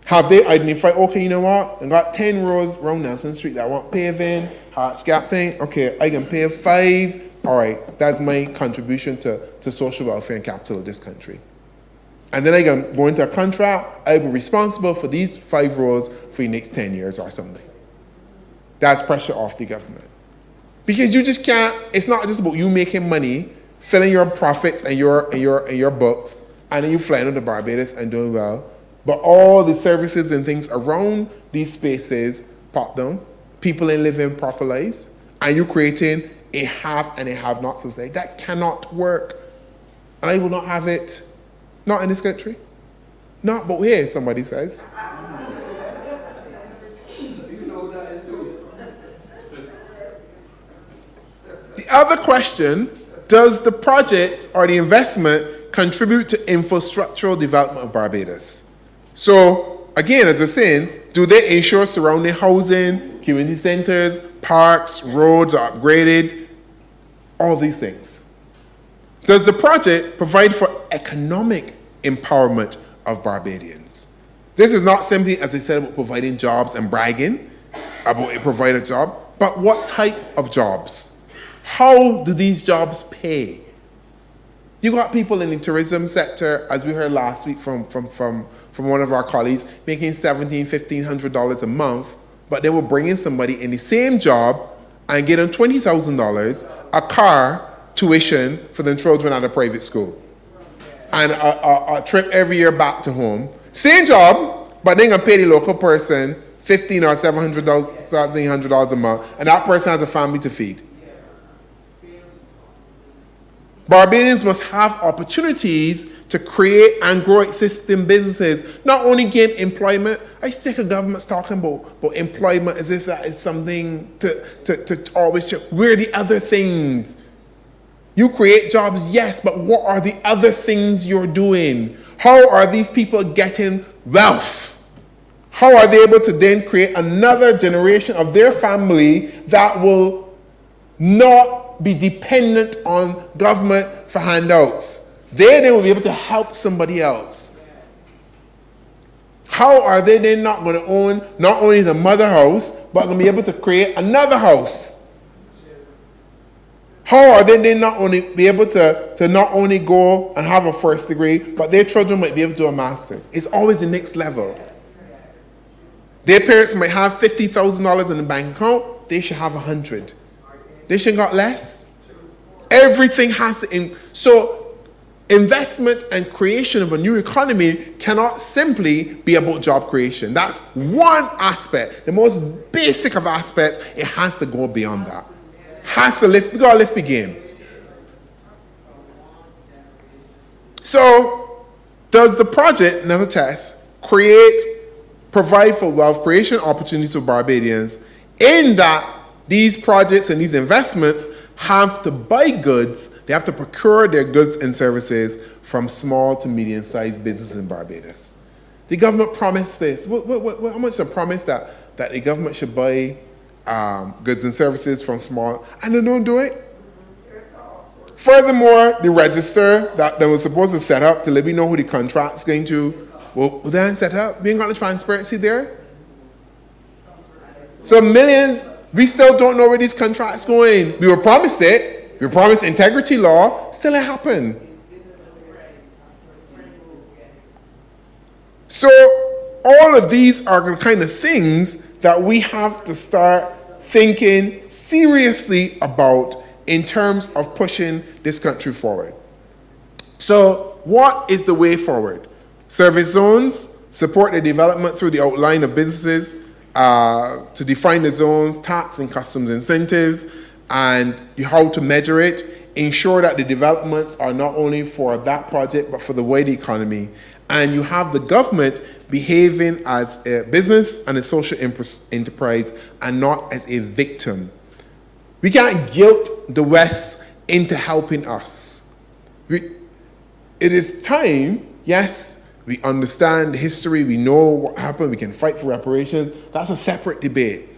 Have they identified, okay, you know what? I got 10 rows around Nelson Street that I want paving, hard scap thing. Okay, I can pay five. All right, that's my contribution to, to social welfare and capital of this country. And then I can go into a contract, I'll be responsible for these five rows for the next 10 years or something. That's pressure off the government. Because you just can't, it's not just about you making money, filling your profits and your, and your, and your books, and then you flying to Barbados and doing well but all the services and things around these spaces pop down. People ain't living proper lives. And you're creating a have and a have not society. That cannot work. And I will not have it. Not in this country. Not but here, somebody says. The other question does the project or the investment contribute to infrastructural development of Barbados? So, again, as I was saying, do they ensure surrounding housing, community centers, parks, roads are upgraded? All these things. Does the project provide for economic empowerment of Barbadians? This is not simply, as I said, about providing jobs and bragging about a job, but what type of jobs? How do these jobs pay? You got people in the tourism sector, as we heard last week from, from, from, from one of our colleagues, making $1,700, $1,500 a month, but they were bringing somebody in the same job and getting $20,000, a car, tuition for their children at a private school, and a, a, a trip every year back to home. Same job, but they're going to pay the local person 15 or $700, $1,700 a month, and that person has a family to feed. Barbadians must have opportunities to create and grow existing businesses, not only gain employment. I sick of governments talking about, about employment as if that is something to, to, to always check. Where are the other things? You create jobs, yes, but what are the other things you're doing? How are these people getting wealth? How are they able to then create another generation of their family that will not be dependent on government for handouts. Then they will be able to help somebody else. How are they then not going to own not only the mother house, but going to be able to create another house? How are they then not only be able to, to not only go and have a first degree, but their children might be able to do a master? It's always the next level. Their parents might have $50,000 in the bank account, they should have a 100 they should got less. Everything has to. In, so, investment and creation of a new economy cannot simply be about job creation. That's one aspect, the most basic of aspects. It has to go beyond that. Has to lift. We gotta lift the game. So, does the project, another test, create, provide for wealth creation opportunities for Barbadians in that these projects and these investments have to buy goods, they have to procure their goods and services from small to medium sized businesses in Barbados. The government promised this. What, what, what, how much they promised that, that the government should buy um, goods and services from small, and they don't do it? Furthermore, the register that they were supposed to set up to let me know who the contract's going to, well, they ain't set up. We ain't got the transparency there. So millions, we still don't know where these contracts going. We were promised it. We were promised integrity law. Still ain't happened. So all of these are the kind of things that we have to start thinking seriously about in terms of pushing this country forward. So, what is the way forward? Service zones support the development through the outline of businesses uh, to define the zones, tax and customs incentives, and how to measure it. Ensure that the developments are not only for that project but for the wider economy. And you have the government behaving as a business and a social enterprise and not as a victim. We can't guilt the West into helping us. We, it is time, yes, we understand history, we know what happened, we can fight for reparations. That's a separate debate.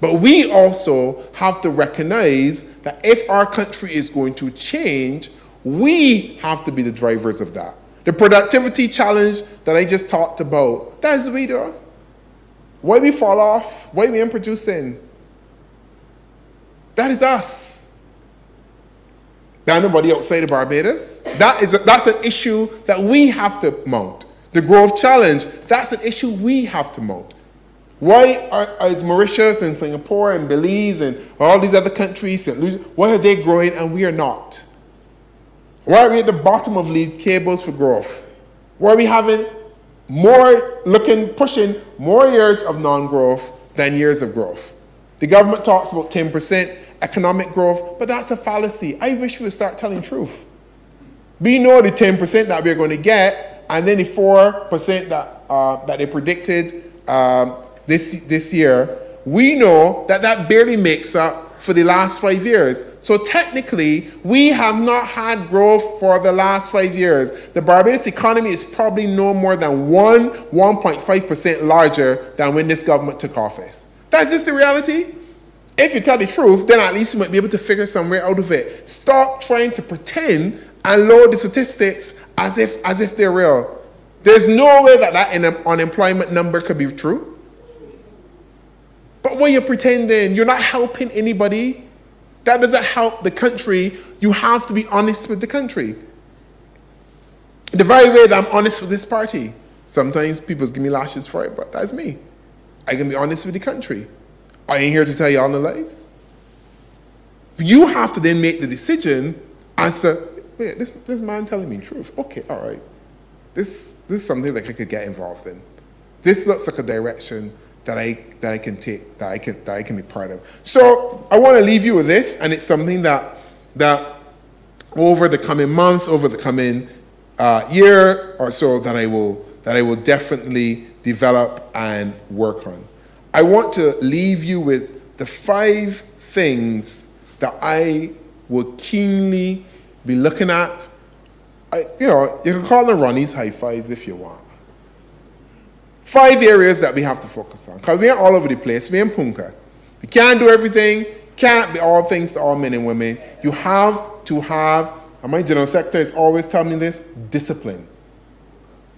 But we also have to recognize that if our country is going to change, we have to be the drivers of that. The productivity challenge that I just talked about, that's we do. Why we fall off? Why we ain't producing? That is us. That nobody outside of Barbados. That is a, that's an issue that we have to mount. The growth challenge, that's an issue we have to mount. Why are, is Mauritius and Singapore and Belize and all these other countries, St. Lucia, why are they growing and we are not? Why are we at the bottom of league tables for growth? Why are we having more looking, pushing more years of non-growth than years of growth? The government talks about 10% economic growth, but that's a fallacy. I wish we would start telling truth. We know the 10% that we're going to get, and then the 4% that, uh, that they predicted um, this, this year, we know that that barely makes up for the last five years. So technically, we have not had growth for the last five years. The Barbados economy is probably no more than 1, 1.5% larger than when this government took office. That's just the reality. If you tell the truth, then at least you might be able to figure some way out of it. Stop trying to pretend and load the statistics as if, as if they're real. There's no way that that unemployment number could be true. But when you're pretending, you're not helping anybody. That doesn't help the country. You have to be honest with the country. The very way that I'm honest with this party. Sometimes people give me lashes for it, but that's me. I can be honest with the country. I ain't here to tell you all the lies. You have to then make the decision as to this, this man telling me truth. Okay, all right. This, this is something that I could get involved in. This looks like a direction that I, that I can take, that I can, that I can be part of. So I want to leave you with this, and it's something that, that over the coming months, over the coming uh, year or so, that I, will, that I will definitely develop and work on. I want to leave you with the five things that I will keenly be looking at. You know, you can call them Ronnie's high fives if you want. Five areas that we have to focus on. Because we're all over the place. We're in Punka. We can't do everything, can't be all things to all men and women. You have to have, and my general secretary is always telling me this discipline.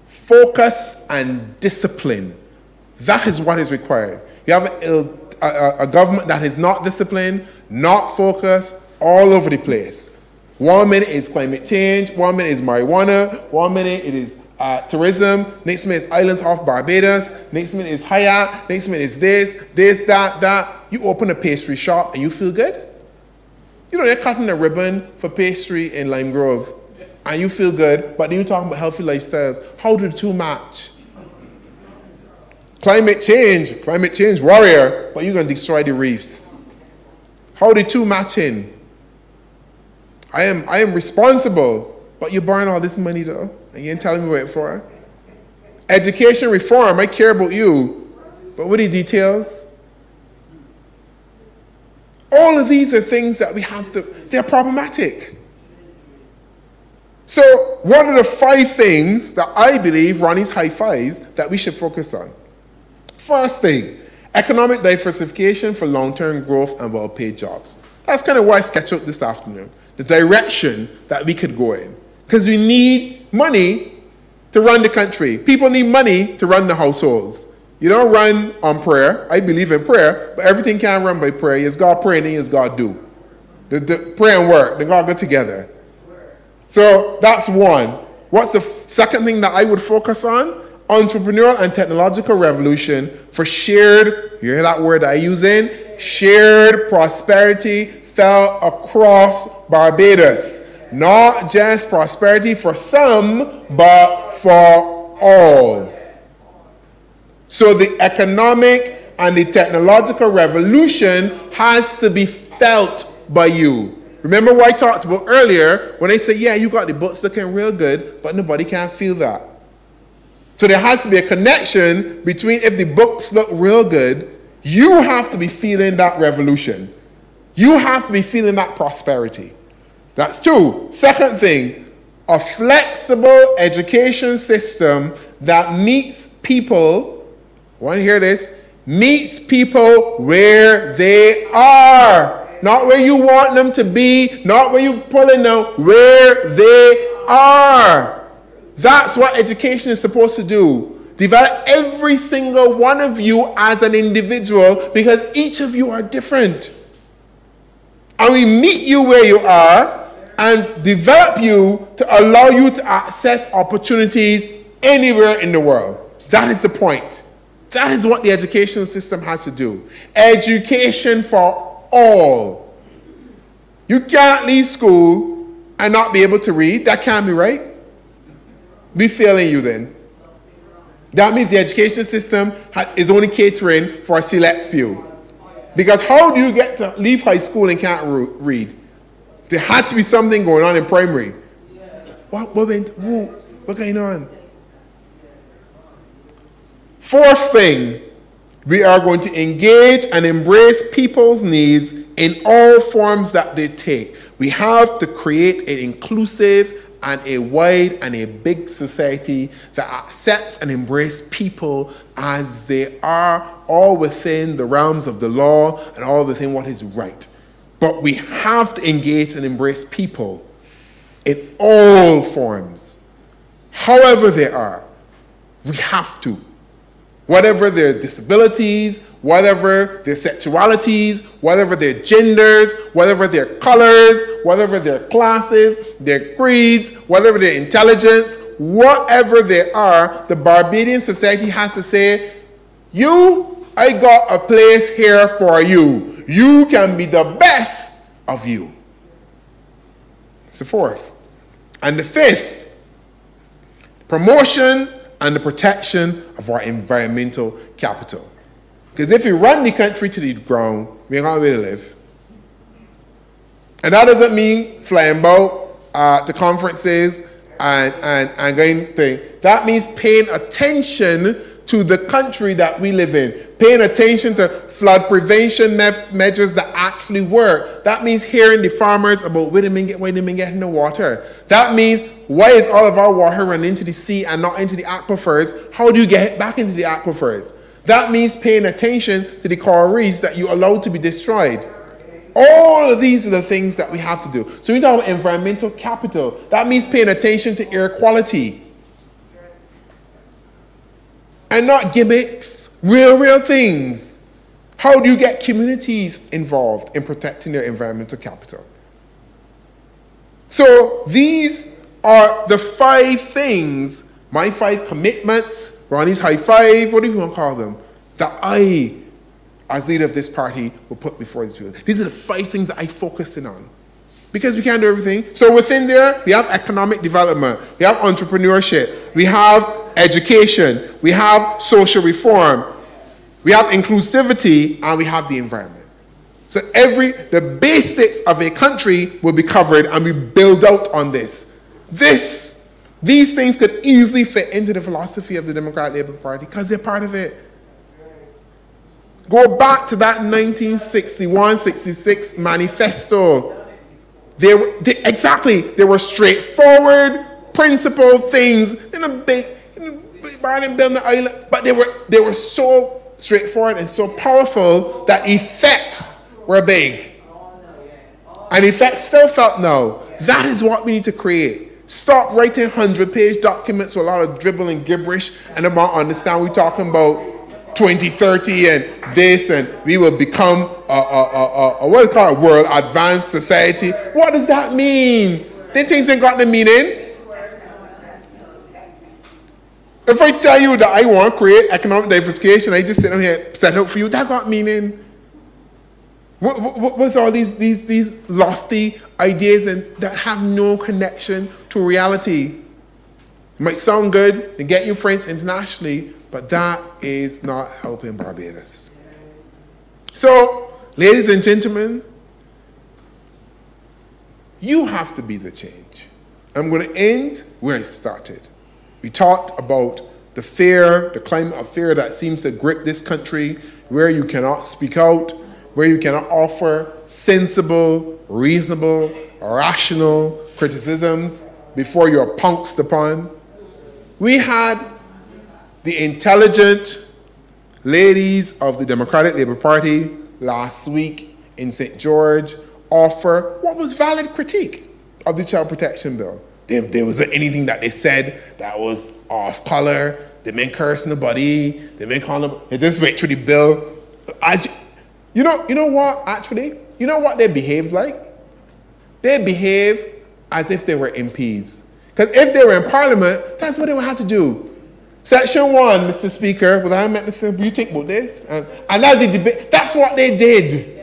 Focus and discipline. That is what is required. You have a, a, a government that is not disciplined, not focused, all over the place. One minute is climate change, one minute is marijuana, one minute it is uh, tourism, next minute is islands off Barbados, next minute is Hyatt, next minute is this, this, that, that. You open a pastry shop and you feel good. You know, they're cutting a ribbon for pastry in Lime Grove and you feel good, but then you're talking about healthy lifestyles. How do the two match? Climate change, climate change warrior, but you're going to destroy the reefs. How do the two match in? I am, I am responsible, but you burn all this money though, and you ain't telling me what for. Education reform, I care about you, but what are the details? All of these are things that we have to, they're problematic. So, one of the five things that I believe Ronnie's high fives that we should focus on? First thing, economic diversification for long term growth and well paid jobs. That's kind of why I sketched out this afternoon the direction that we could go in. Because we need money to run the country. People need money to run the households. You don't run on prayer. I believe in prayer, but everything can't run by prayer. Is God praying and is God do. The, the prayer and work, they to go together. So that's one. What's the second thing that I would focus on? Entrepreneurial and technological revolution for shared, you hear that word I use in? Shared prosperity fell across Barbados. Not just prosperity for some, but for all. So the economic and the technological revolution has to be felt by you. Remember what I talked about earlier when I said, yeah, you got the books looking real good, but nobody can feel that. So there has to be a connection between if the books look real good, you have to be feeling that revolution. You have to be feeling that prosperity. That's two. Second thing, a flexible education system that meets people, want to hear this, meets people where they are. Not where you want them to be, not where you're pulling them, where they are. That's what education is supposed to do. Develop every single one of you as an individual because each of you are different. And we meet you where you are and develop you to allow you to access opportunities anywhere in the world. That is the point. That is what the educational system has to do. Education for all. You can't leave school and not be able to read. That can't be right. Be failing you then. That means the education system is only catering for a select few. Because how do you get to leave high school and can't read? There had to be something going on in primary. What, what went, who, what going on? Fourth thing, we are going to engage and embrace people's needs in all forms that they take. We have to create an inclusive and a wide and a big society that accepts and embraces people as they are, all within the realms of the law and all within what is right. But we have to engage and embrace people in all forms, however they are. We have to. Whatever their disabilities, whatever their sexualities, whatever their genders, whatever their colors, whatever their classes, their creeds, whatever their intelligence, whatever they are, the Barbadian society has to say, You, I got a place here for you you can be the best of you. It's the fourth. And the fifth, promotion and the protection of our environmental capital. Because if you run the country to the ground, we ain't gonna be able to live. And that doesn't mean flying about uh, to conferences and, and, and going thing. That means paying attention to the country that we live in, paying attention to flood prevention me measures that actually work. That means hearing the farmers about where they get where they getting the water. That means why is all of our water running into the sea and not into the aquifers? How do you get it back into the aquifers? That means paying attention to the coral reefs that you allow to be destroyed. All of these are the things that we have to do. So we talk about environmental capital. That means paying attention to air quality. And not gimmicks, real, real things. How do you get communities involved in protecting their environmental capital? So these are the five things, my five commitments, Ronnie's high five, what do you want to call them, that I, as leader of this party, will put before these people. These are the five things that I focus in on. Because we can't do everything. So within there, we have economic development, we have entrepreneurship, we have education, we have social reform, we have inclusivity and we have the environment. So every the basics of a country will be covered and we build out on this. This, these things could easily fit into the philosophy of the Democratic Labour Party because they're part of it. Go back to that 1961 66 manifesto. They, they, exactly, they were straightforward, principled things in a big, in a big the island, but they were, they were so straightforward and so powerful that effects were big. And effects still felt no. That is what we need to create. Stop writing 100 page documents with a lot of dribbling gibberish and about understand we're talking about 2030 and this and we will become a, a, a, a what is called a world advanced society. What does that mean? Then things ain't got no meaning. If I tell you that I want to create economic diversification, I just sit down here set up for you, that got meaning. What, what, what's all these, these, these lofty ideas and that have no connection to reality? It might sound good and get you friends internationally, but that is not helping Barbados. So, ladies and gentlemen, you have to be the change. I'm going to end where I started. We talked about the fear, the climate of fear that seems to grip this country, where you cannot speak out, where you cannot offer sensible, reasonable, rational criticisms before you're pounced upon. We had the intelligent ladies of the Democratic Labour Party last week in St. George offer what was valid critique of the Child Protection Bill. If there was anything that they said that was off color, they meant curse nobody, they meant call them, they just went through the bill. You know, you know what, actually? You know what they behaved like? They behaved as if they were MPs. Because if they were in Parliament, that's what they would have to do. Section 1, Mr. Speaker, without met the you think about this? And, and that's the debate. That's what they did.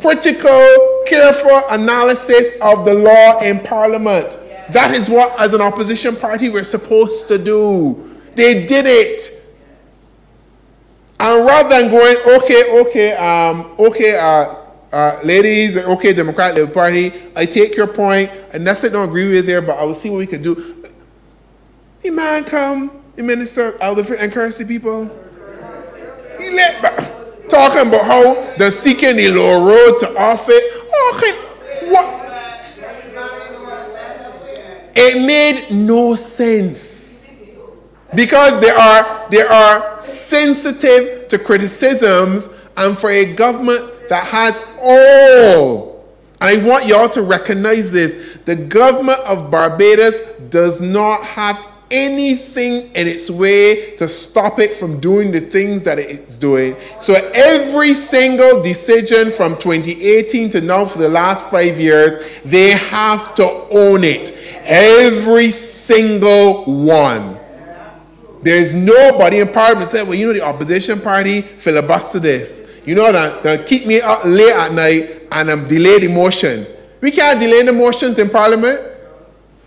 Critical, careful analysis of the law in Parliament. That is what, as an opposition party, we're supposed to do. They did it. And rather than going, okay, okay, um, okay, uh, uh, ladies, okay, Democratic Labour Party, I take your point, and that's it, don't agree with there, but I will see what we can do. The man come, the minister of the encourage the people. He let talking about how they're seeking the low road to off it. Okay, what? It made no sense because they are they are sensitive to criticisms, and for a government that has all, I want y'all to recognize this: the government of Barbados does not have anything in its way to stop it from doing the things that it's doing. So every single decision from 2018 to now for the last five years, they have to own it. Every single one. There's nobody in parliament said, well, you know, the opposition party filibuster this. You know, that, that keep me up late at night and I'm um, delay the motion. We can't delay the motions in parliament.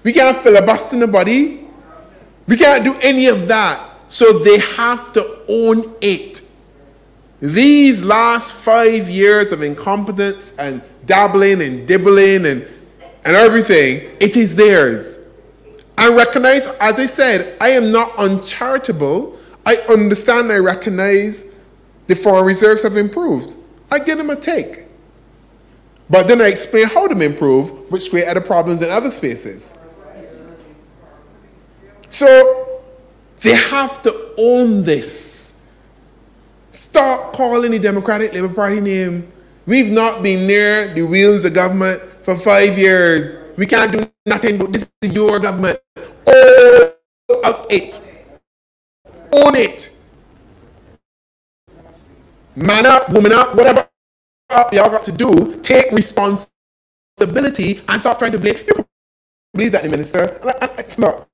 We can't filibuster nobody. We can't do any of that. So they have to own it. These last five years of incompetence and dabbling and dibbling and, and everything, it is theirs. And recognize, as I said, I am not uncharitable. I understand, I recognize the foreign reserves have improved. I give them a take. But then I explain how them improve, which create other problems in other spaces. So they have to own this. Stop calling the Democratic Labour Party name. We've not been near the wheels of government for five years. We can't do nothing, but this is your government. Own of it. Own it. Man up, woman up, whatever y'all got to do, take responsibility and stop trying to blame. You can believe that the minister. It's not.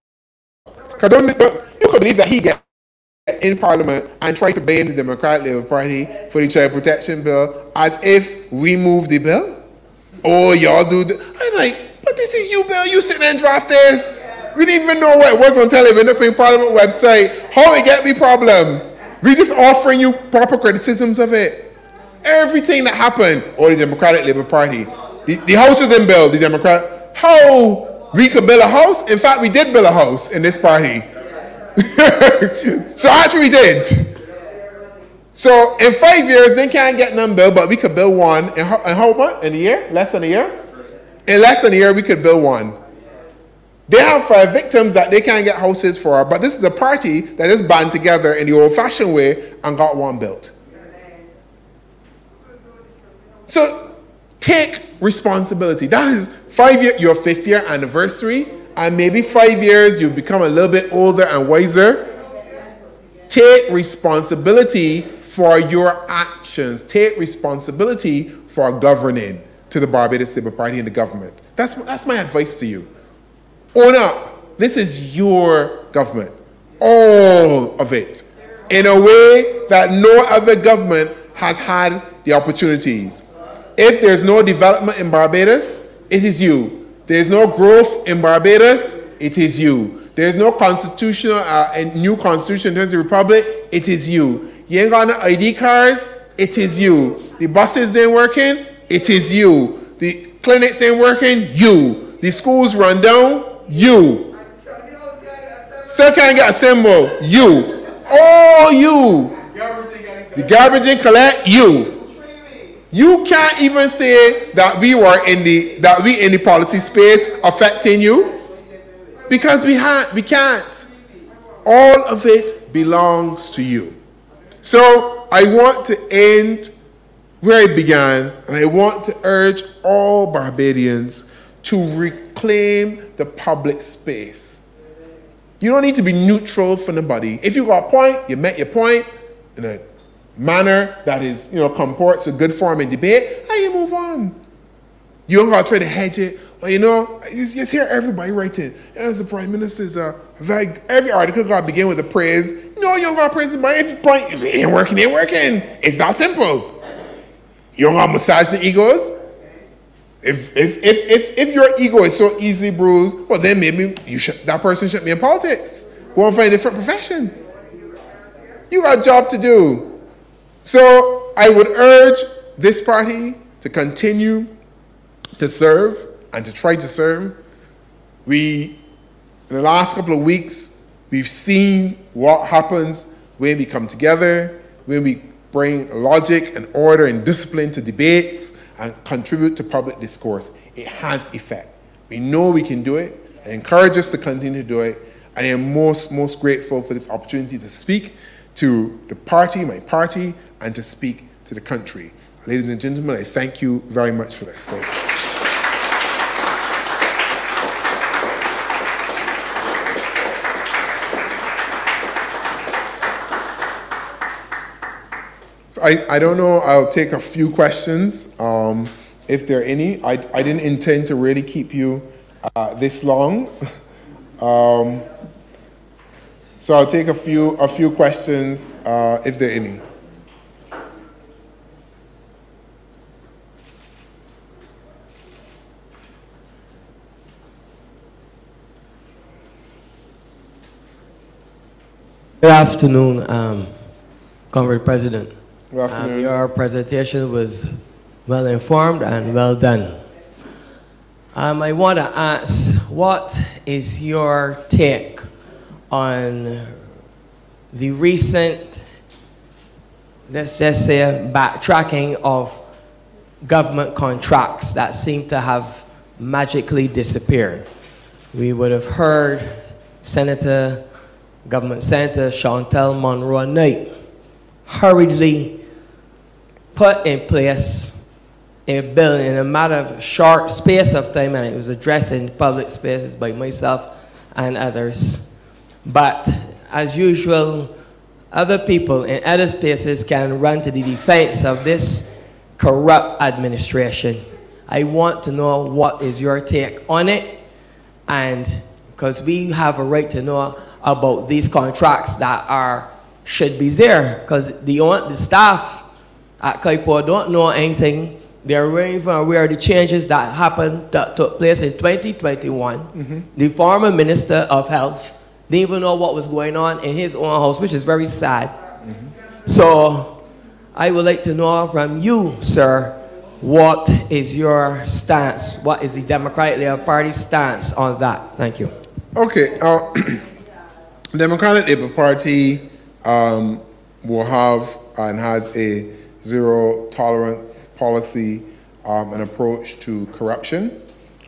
You could believe that he get in Parliament and try to blame the Democratic Labour Party for the Child Protection Bill as if we moved the bill. Oh, y'all do. The, I was like, but this is you, Bill. You sitting and draft this. We didn't even know what it was until it went up in Parliament website. How it get me problem? We just offering you proper criticisms of it. Everything that happened, or oh, the Democratic Labour Party. The, the House is in bill, the Democrat. How we could build a house. In fact, we did build a house in this party. so actually we did. So in five years, they can't get none built, but we could build one in how, in how much? In a year? Less than a year? In less than a year, we could build one. They have five victims that they can't get houses for, but this is a party that is band together in the old-fashioned way and got one built. So take responsibility. That is five year, your fifth year anniversary, and maybe five years you've become a little bit older and wiser. Take responsibility for your actions. Take responsibility for governing to the Barbados Labour Party and the government. That's, that's my advice to you. Own up. This is your government. All of it. In a way that no other government has had the opportunities. If there's no development in Barbados, it is you. There's no growth in Barbados, it is you. There's no constitutional, uh, new constitution in the republic, it is you. You ain't got no ID cards, it is you. The buses ain't working, it is you. The clinics ain't working, you. The schools run down, you. Still can't get a symbol, you. All you. The garbage and collect, you. You can't even say that we were in the that we in the policy space affecting you because we we can't. All of it belongs to you. So I want to end where I began, and I want to urge all Barbadians to reclaim the public space. You don't need to be neutral for nobody. If you got a point, you met your point, in a manner that is, you know, comports a good form in debate, and you move on. You don't gotta try to hedge it. Well, you know, you just hear everybody writing. As the prime minister is a uh, very, every article gotta begin with a praise. No, you don't gotta praise but if you point, if it ain't working, it ain't working. It's not simple. You don't gotta massage the egos. If, if, if, if, if your ego is so easily bruised, well, then maybe you should, that person shouldn't be in politics. Go and find a different profession. You got a job to do. So I would urge this party to continue to serve and to try to serve. We, in the last couple of weeks, we've seen what happens when we come together, when we bring logic and order and discipline to debates and contribute to public discourse. It has effect. We know we can do it. I encourage us to continue to do it. I am most, most grateful for this opportunity to speak to the party, my party, and to speak to the country. Ladies and gentlemen, I thank you very much for this. I, I don't know, I'll take a few questions, um, if there are any. I, I didn't intend to really keep you uh, this long. um, so I'll take a few, a few questions, uh, if there are any. Good afternoon, um, Comrade President. Good afternoon. Um, your presentation was well informed and well done. Um, I want to ask, what is your take on the recent, let's just say, backtracking of government contracts that seem to have magically disappeared? We would have heard Senator Government Senator Chantal Monroe Knight hurriedly put in place a bill in a matter of short space of time, and it was addressed in public spaces by myself and others. But as usual, other people in other spaces can run to the defense of this corrupt administration. I want to know what is your take on it, and because we have a right to know about these contracts that are should be there because the, the staff at CAIPO don't know anything. They're even aware of the changes that happened, that took place in 2021. Mm-hmm. The former Minister of Health didn't even know what was going on in his own house, which is very sad. Mm-hmm. So I would like to know from you, sir, what is your stance? What is the Democratic Labour Party stance on that? Thank you. Okay. Uh, Democratic Labour Party um, will have and has a zero tolerance policy um, and approach to corruption.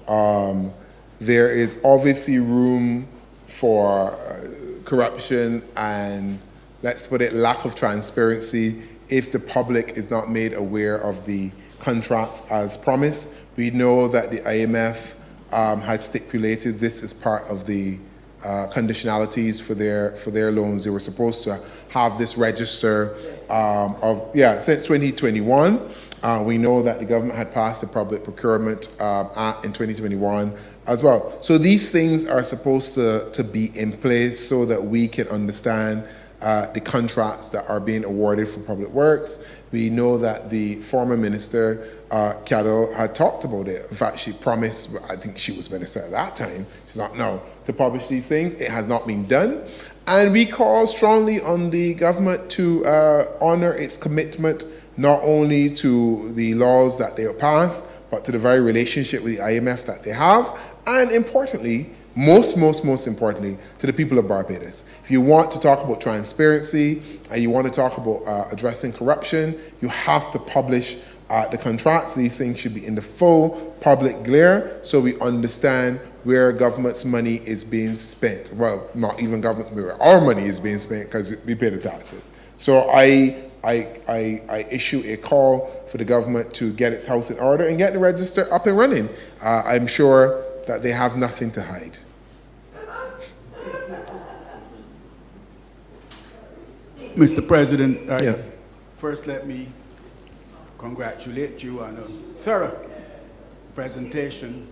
Um, there is obviously room for uh, corruption and, let's put it, lack of transparency if the public is not made aware of the contracts as promised. We know that the IMF um, has stipulated this as part of the uh, conditionalities for their for their loans. They were supposed to have this register um, of yeah since 2021. Uh, we know that the government had passed the Public Procurement uh, Act in 2021 as well. So these things are supposed to, to be in place so that we can understand uh, the contracts that are being awarded for public works. We know that the former minister, uh, had talked about it. In fact, she promised, I think she was minister at that time, she's not now, to publish these things. It has not been done. And we call strongly on the government to uh, honor its commitment not only to the laws that they have passed, but to the very relationship with the IMF that they have, and importantly, most, most, most importantly, to the people of Barbados. If you want to talk about transparency and you want to talk about uh, addressing corruption, you have to publish uh, the contracts. These things should be in the full public glare so we understand where government's money is being spent. Well, not even government's money, where our money is being spent because we pay the taxes. So I I, I, I, issue a call for the government to get its house in order and get the register up and running. Uh, I'm sure that they have nothing to hide. Mr. President, uh, yeah. first let me congratulate you on a thorough presentation.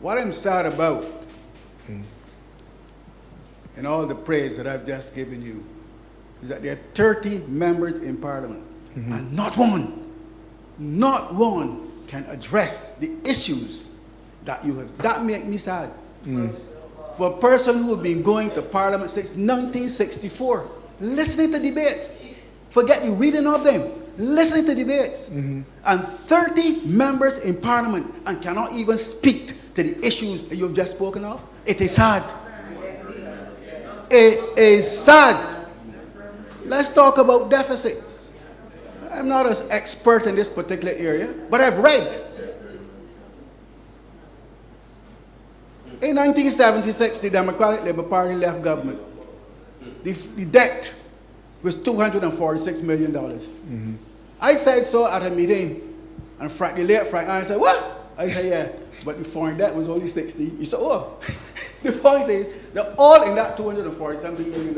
What I'm sad about, mm. and all the praise that I've just given you, is that there are 30 members in parliament, mm-hmm. and not one, not one can address the issues that you have. That makes me sad. Mm. For a person who has been going to parliament since 1964, listening to debates, forget you reading of them, listening to debates, mm-hmm. and 30 members in parliament and cannot even speak to the issues that you've just spoken of, it is sad. It is sad. Let's talk about deficits. I'm not an expert in this particular area, but I've read. In 1976, the Democratic Labour Party left government. The, the debt was $246 million. Mm-hmm. I said so at a meeting, and Frank, late Frank, I said, What? I said, Yeah, but the foreign debt was only 60. He said, Oh. the point is that all in that $247 million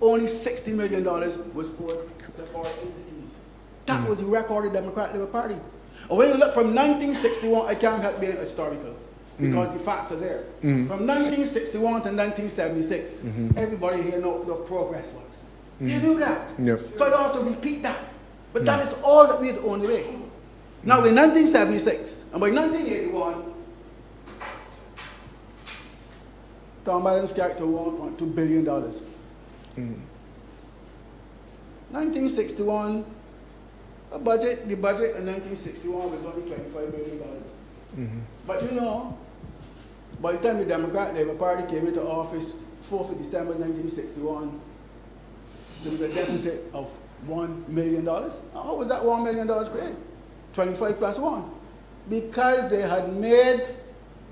only $60 million was owed to foreign entities. That mm. was the record of the Democratic Labour Party. And when you look from 1961, I can't help being historical because mm. the facts are there. Mm. From 1961 to 1976, -hmm. everybody here know what progress was. You mm. knew that. Yep. So I don't have to repeat that. But that is all that we had on the way. Now in 1976, and by 1981, Tom Adams character $1.2 billion. 1961, a budget, the budget in 1961 was only $25 million. Mm -hmm. But you know, by the time the Democrat Labour Party came into office, 4th of December 1961, there was a deficit of $1 million. How was that $1 million created? 25 plus 1. Because they had made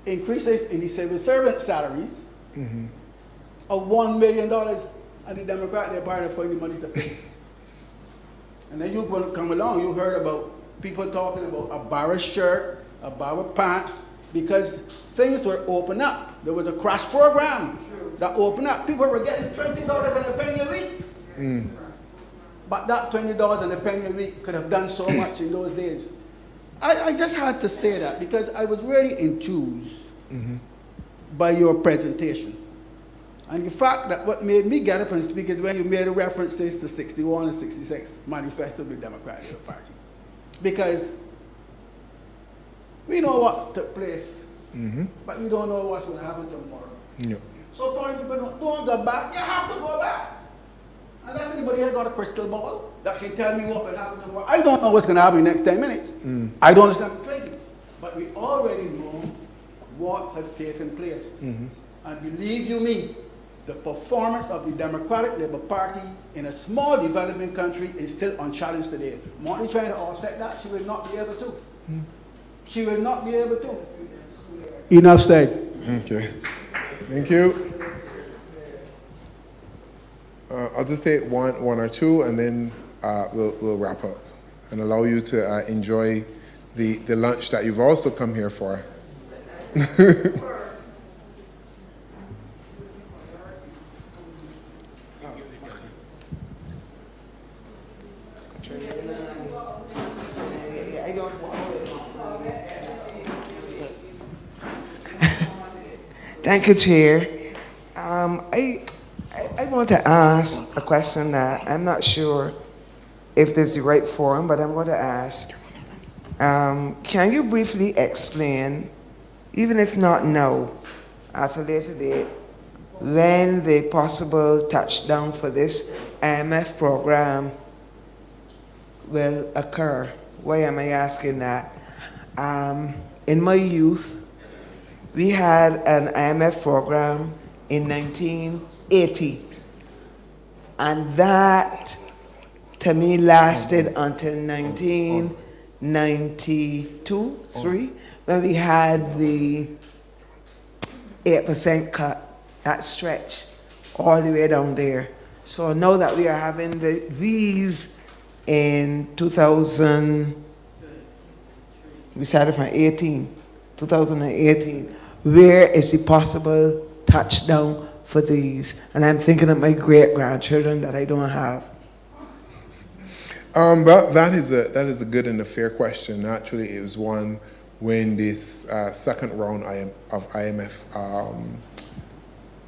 increases in the civil servant salaries mm -hmm. of $1 million and the Democrat, they're part of finding money to pay. and then you come along, you heard about people talking about a Barrow shirt, a Barrow pants, because things were open up. There was a crash program that opened up. People were getting $20 and a penny a week. Mm. But that $20 and a penny a week could have done so much in those days. I, I, just had to say that because I was really enthused mm -hmm. by your presentation. And the fact that what made me get up and speak is when you made references to 61 and 66 manifesto of the Democratic Party. Because we know what took place, mm -hmm. but we don't know what's going to happen tomorrow. No. So people don't go back. You have to go back. Unless anybody has got a crystal ball that can tell me what will happen tomorrow. I don't know what's going to happen in the next 10 minutes. Mm. I don't understand the But we already know what has taken place. Mm -hmm. And believe you me, the performance of the Democratic Labour Party in a small developing country is still unchallenged today. Mottley trying to offset that, she will not be able to. She will not be able to. Enough said. Okay. Thank you. Uh, I'll just take one, one or two, and then uh, we'll, we'll wrap up and allow you to uh, enjoy the, the lunch that you've also come here for. Thank you, Chair. Want to ask a question that I'm not sure if this is the right forum, but I'm going to ask. Um, can you briefly explain, even if not now, at a later date, when the possible touchdown for this IMF program will occur? Why am I asking that? Um, in my youth, we had an IMF program in 1980, and that to me lasted until 1992, three, when we had the 8% cut, that stretch all the way down there. So now that we are having the, these in 2000, we started from 18, 2018, where is the possible touchdown for these? And I'm thinking of my great grandchildren that I don't have. Um, that is a that is a good and a fair question. Actually, it was one when this uh, second round of IMF um,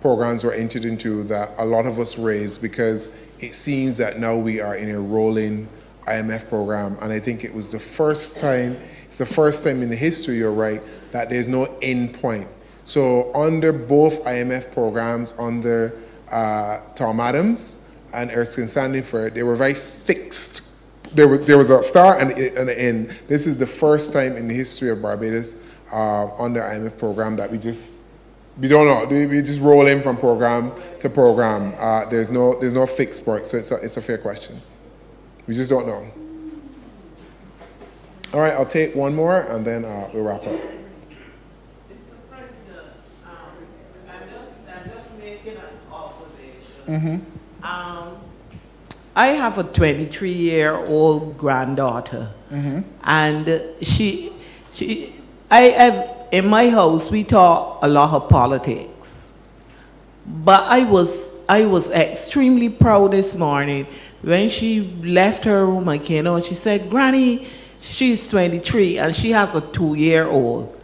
programs were entered into that a lot of us raised because it seems that now we are in a rolling IMF program, and I think it was the first time. It's the first time in the history, you're right, that there's no end point. So under both IMF programs, under uh, Tom Adams and Erskine Sandiford, they were very fixed there was there was a start and, and an end. This is the first time in the history of Barbados uh, under IMF program that we just we don't know. We just roll in from program to program. Uh, there's no there's no fixed point, so it's a, it's a fair question. We just don't know. All right, I'll take one more and then uh, we'll wrap up. Mm-hmm. Um, I have a 23 year old granddaughter, mm-hmm. and she, she, I have in my house we talk a lot of politics, but I was I was extremely proud this morning when she left her room and came out. She said, "Granny, she's 23 and she has a two year old,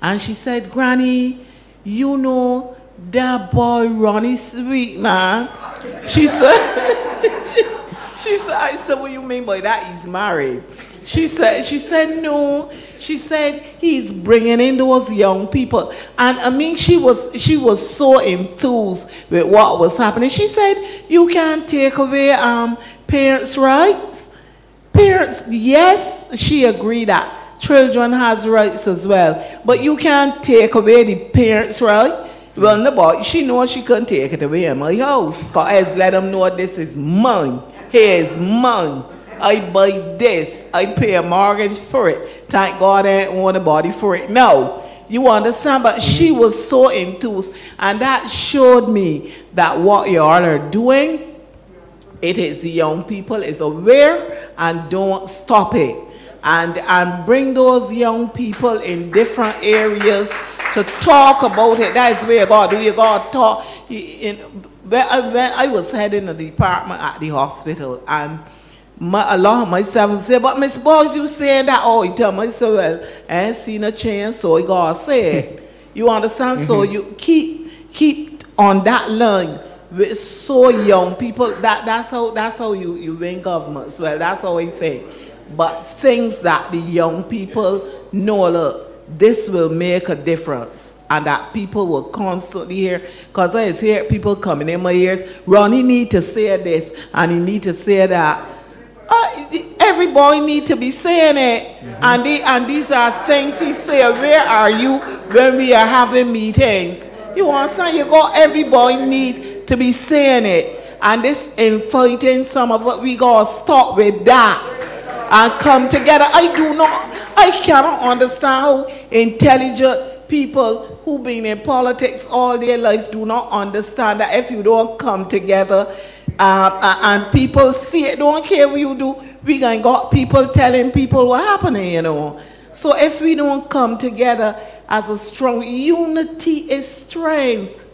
and she said, Granny, you know." That boy Ronnie Sweet, man. She said, she said, I said, what you mean by that? He's married. She said, she said, no. She said, he's bringing in those young people. And I mean, she was, she was so enthused with what was happening. She said, you can't take away um, parents' rights. Parents, yes, she agreed that children has rights as well. But you can't take away the parents' right. Well, the boy, she knows she can't take it away in my house. Because let them know this is mine. Here's mine. I buy this. I pay a mortgage for it. Thank God I ain't want a body for it. No. You understand? But she was so enthused. And that showed me that what you all are doing, it is the young people is aware and don't stop it. And, and bring those young people in different areas to talk about it. That is where God do. You God talk. In, when I, when I was heading the department at the hospital, and my, a lot of my staff say, but Miss Boggs, you saying that Oh, you. I said, well, I ain't seen a chance, so God said. you understand? Mm -hmm. So mm-hmm. you keep keep on that line with so young people. That that's how that's how you, you win government. Well, that's how I say. But things that the young people know, look, this will make a difference and that people will constantly hear, because I hear people coming in my ears, Ronnie need to say this, and he need to say that. Uh, every boy need to be saying it, mm -hmm. and, they, and these are things he say, where are you when we are having meetings? You understand? You got every boy need to be saying it. And this infighting, some of what we gotta stop with that and come together. I do not, I cannot understand how intelligent people who've been in politics all their lives do not understand that if you don't come together uh, and people see it, don't care what you do, we gonna got people telling people what happening, you know. So if we don't come together as a strong, unity is strength.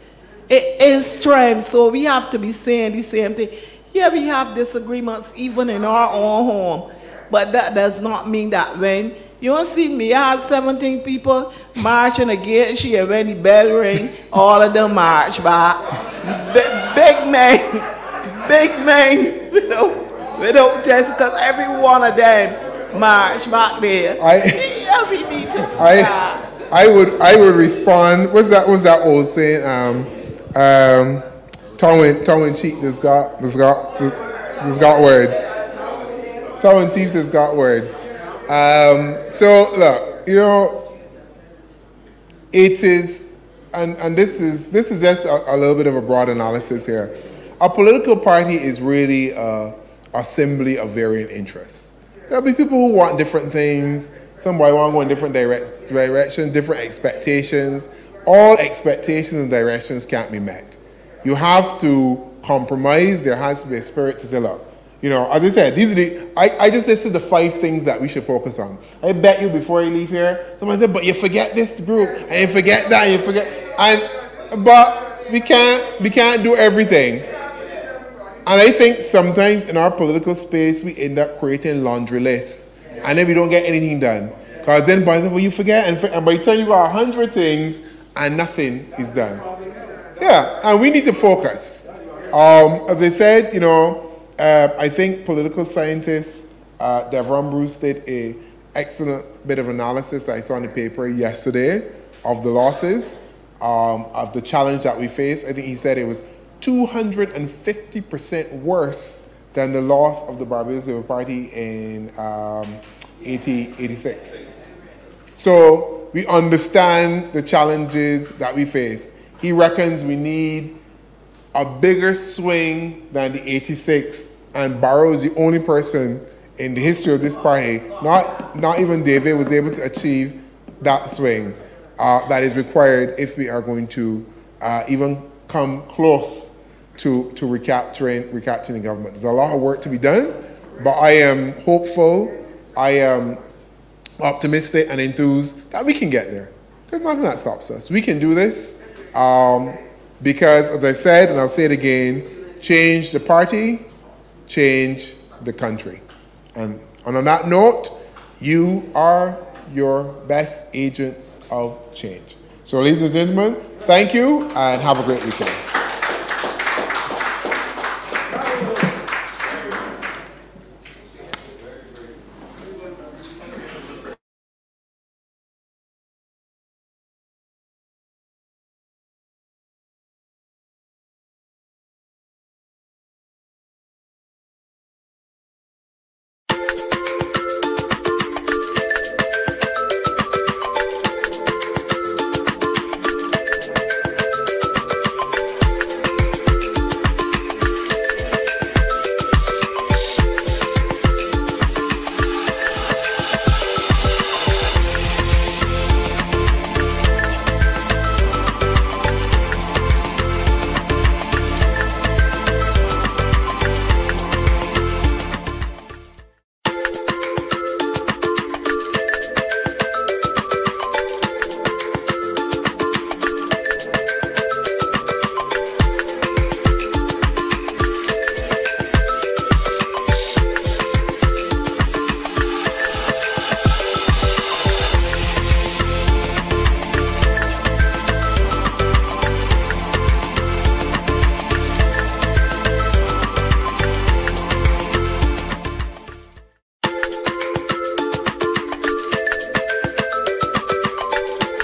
It is strength. So we have to be saying the same thing. Yeah, we have disagreements even in our own home. But that does not mean that when you don't see me, I had 17 people marching against you, and when the bell ring, all of them march back. Big, big man, big man, without, without test, because every one of them march back there. I- yeah, we need to. I, I would, I would respond. What's that? What's that old saying? Um, um, tongue in, tongue in cheek. This got, this got, this got words. Tongue in cheek. This got words. Um, so look, you know, it is, and, and this is this is just a, a little bit of a broad analysis here. A political party is really a assembly of varying interests. There'll be people who want different things. Somebody want to go in different direct, directions, different expectations. All expectations and directions can't be met. You have to compromise. There has to be a spirit to say, look, you know, as I said, these are the, I, I just listed the five things that we should focus on. I bet you before you leave here, someone said, but you forget this group, and you forget that, and you forget, and, but we can't, we can't do everything. And I think sometimes in our political space, we end up creating laundry lists, and then we don't get anything done. Because then by the well, you forget, and, and by the time you got a hundred things, and nothing is done. Yeah, and we need to focus. Um, as I said, you know, uh, I think political scientist uh, Devaron Bruce did a excellent bit of analysis that I saw in the paper yesterday of the losses, um, of the challenge that we face. I think he said it was 250% worse than the loss of the Barbados Labour Party in um, 80, 86. So we understand the challenges that we face. He reckons we need a bigger swing than the 86, and Barrow is the only person in the history of this party, not, not even David, was able to achieve that swing uh, that is required if we are going to uh, even come close to, to recapturing, recapturing the government. There's a lot of work to be done, but I am hopeful, I am optimistic and enthused that we can get there. There's nothing that stops us. We can do this um, because, as I've said, and I'll say it again, change the party, change the country. And, and on that note, you are your best agents of change. So, ladies and gentlemen, thank you and have a great weekend.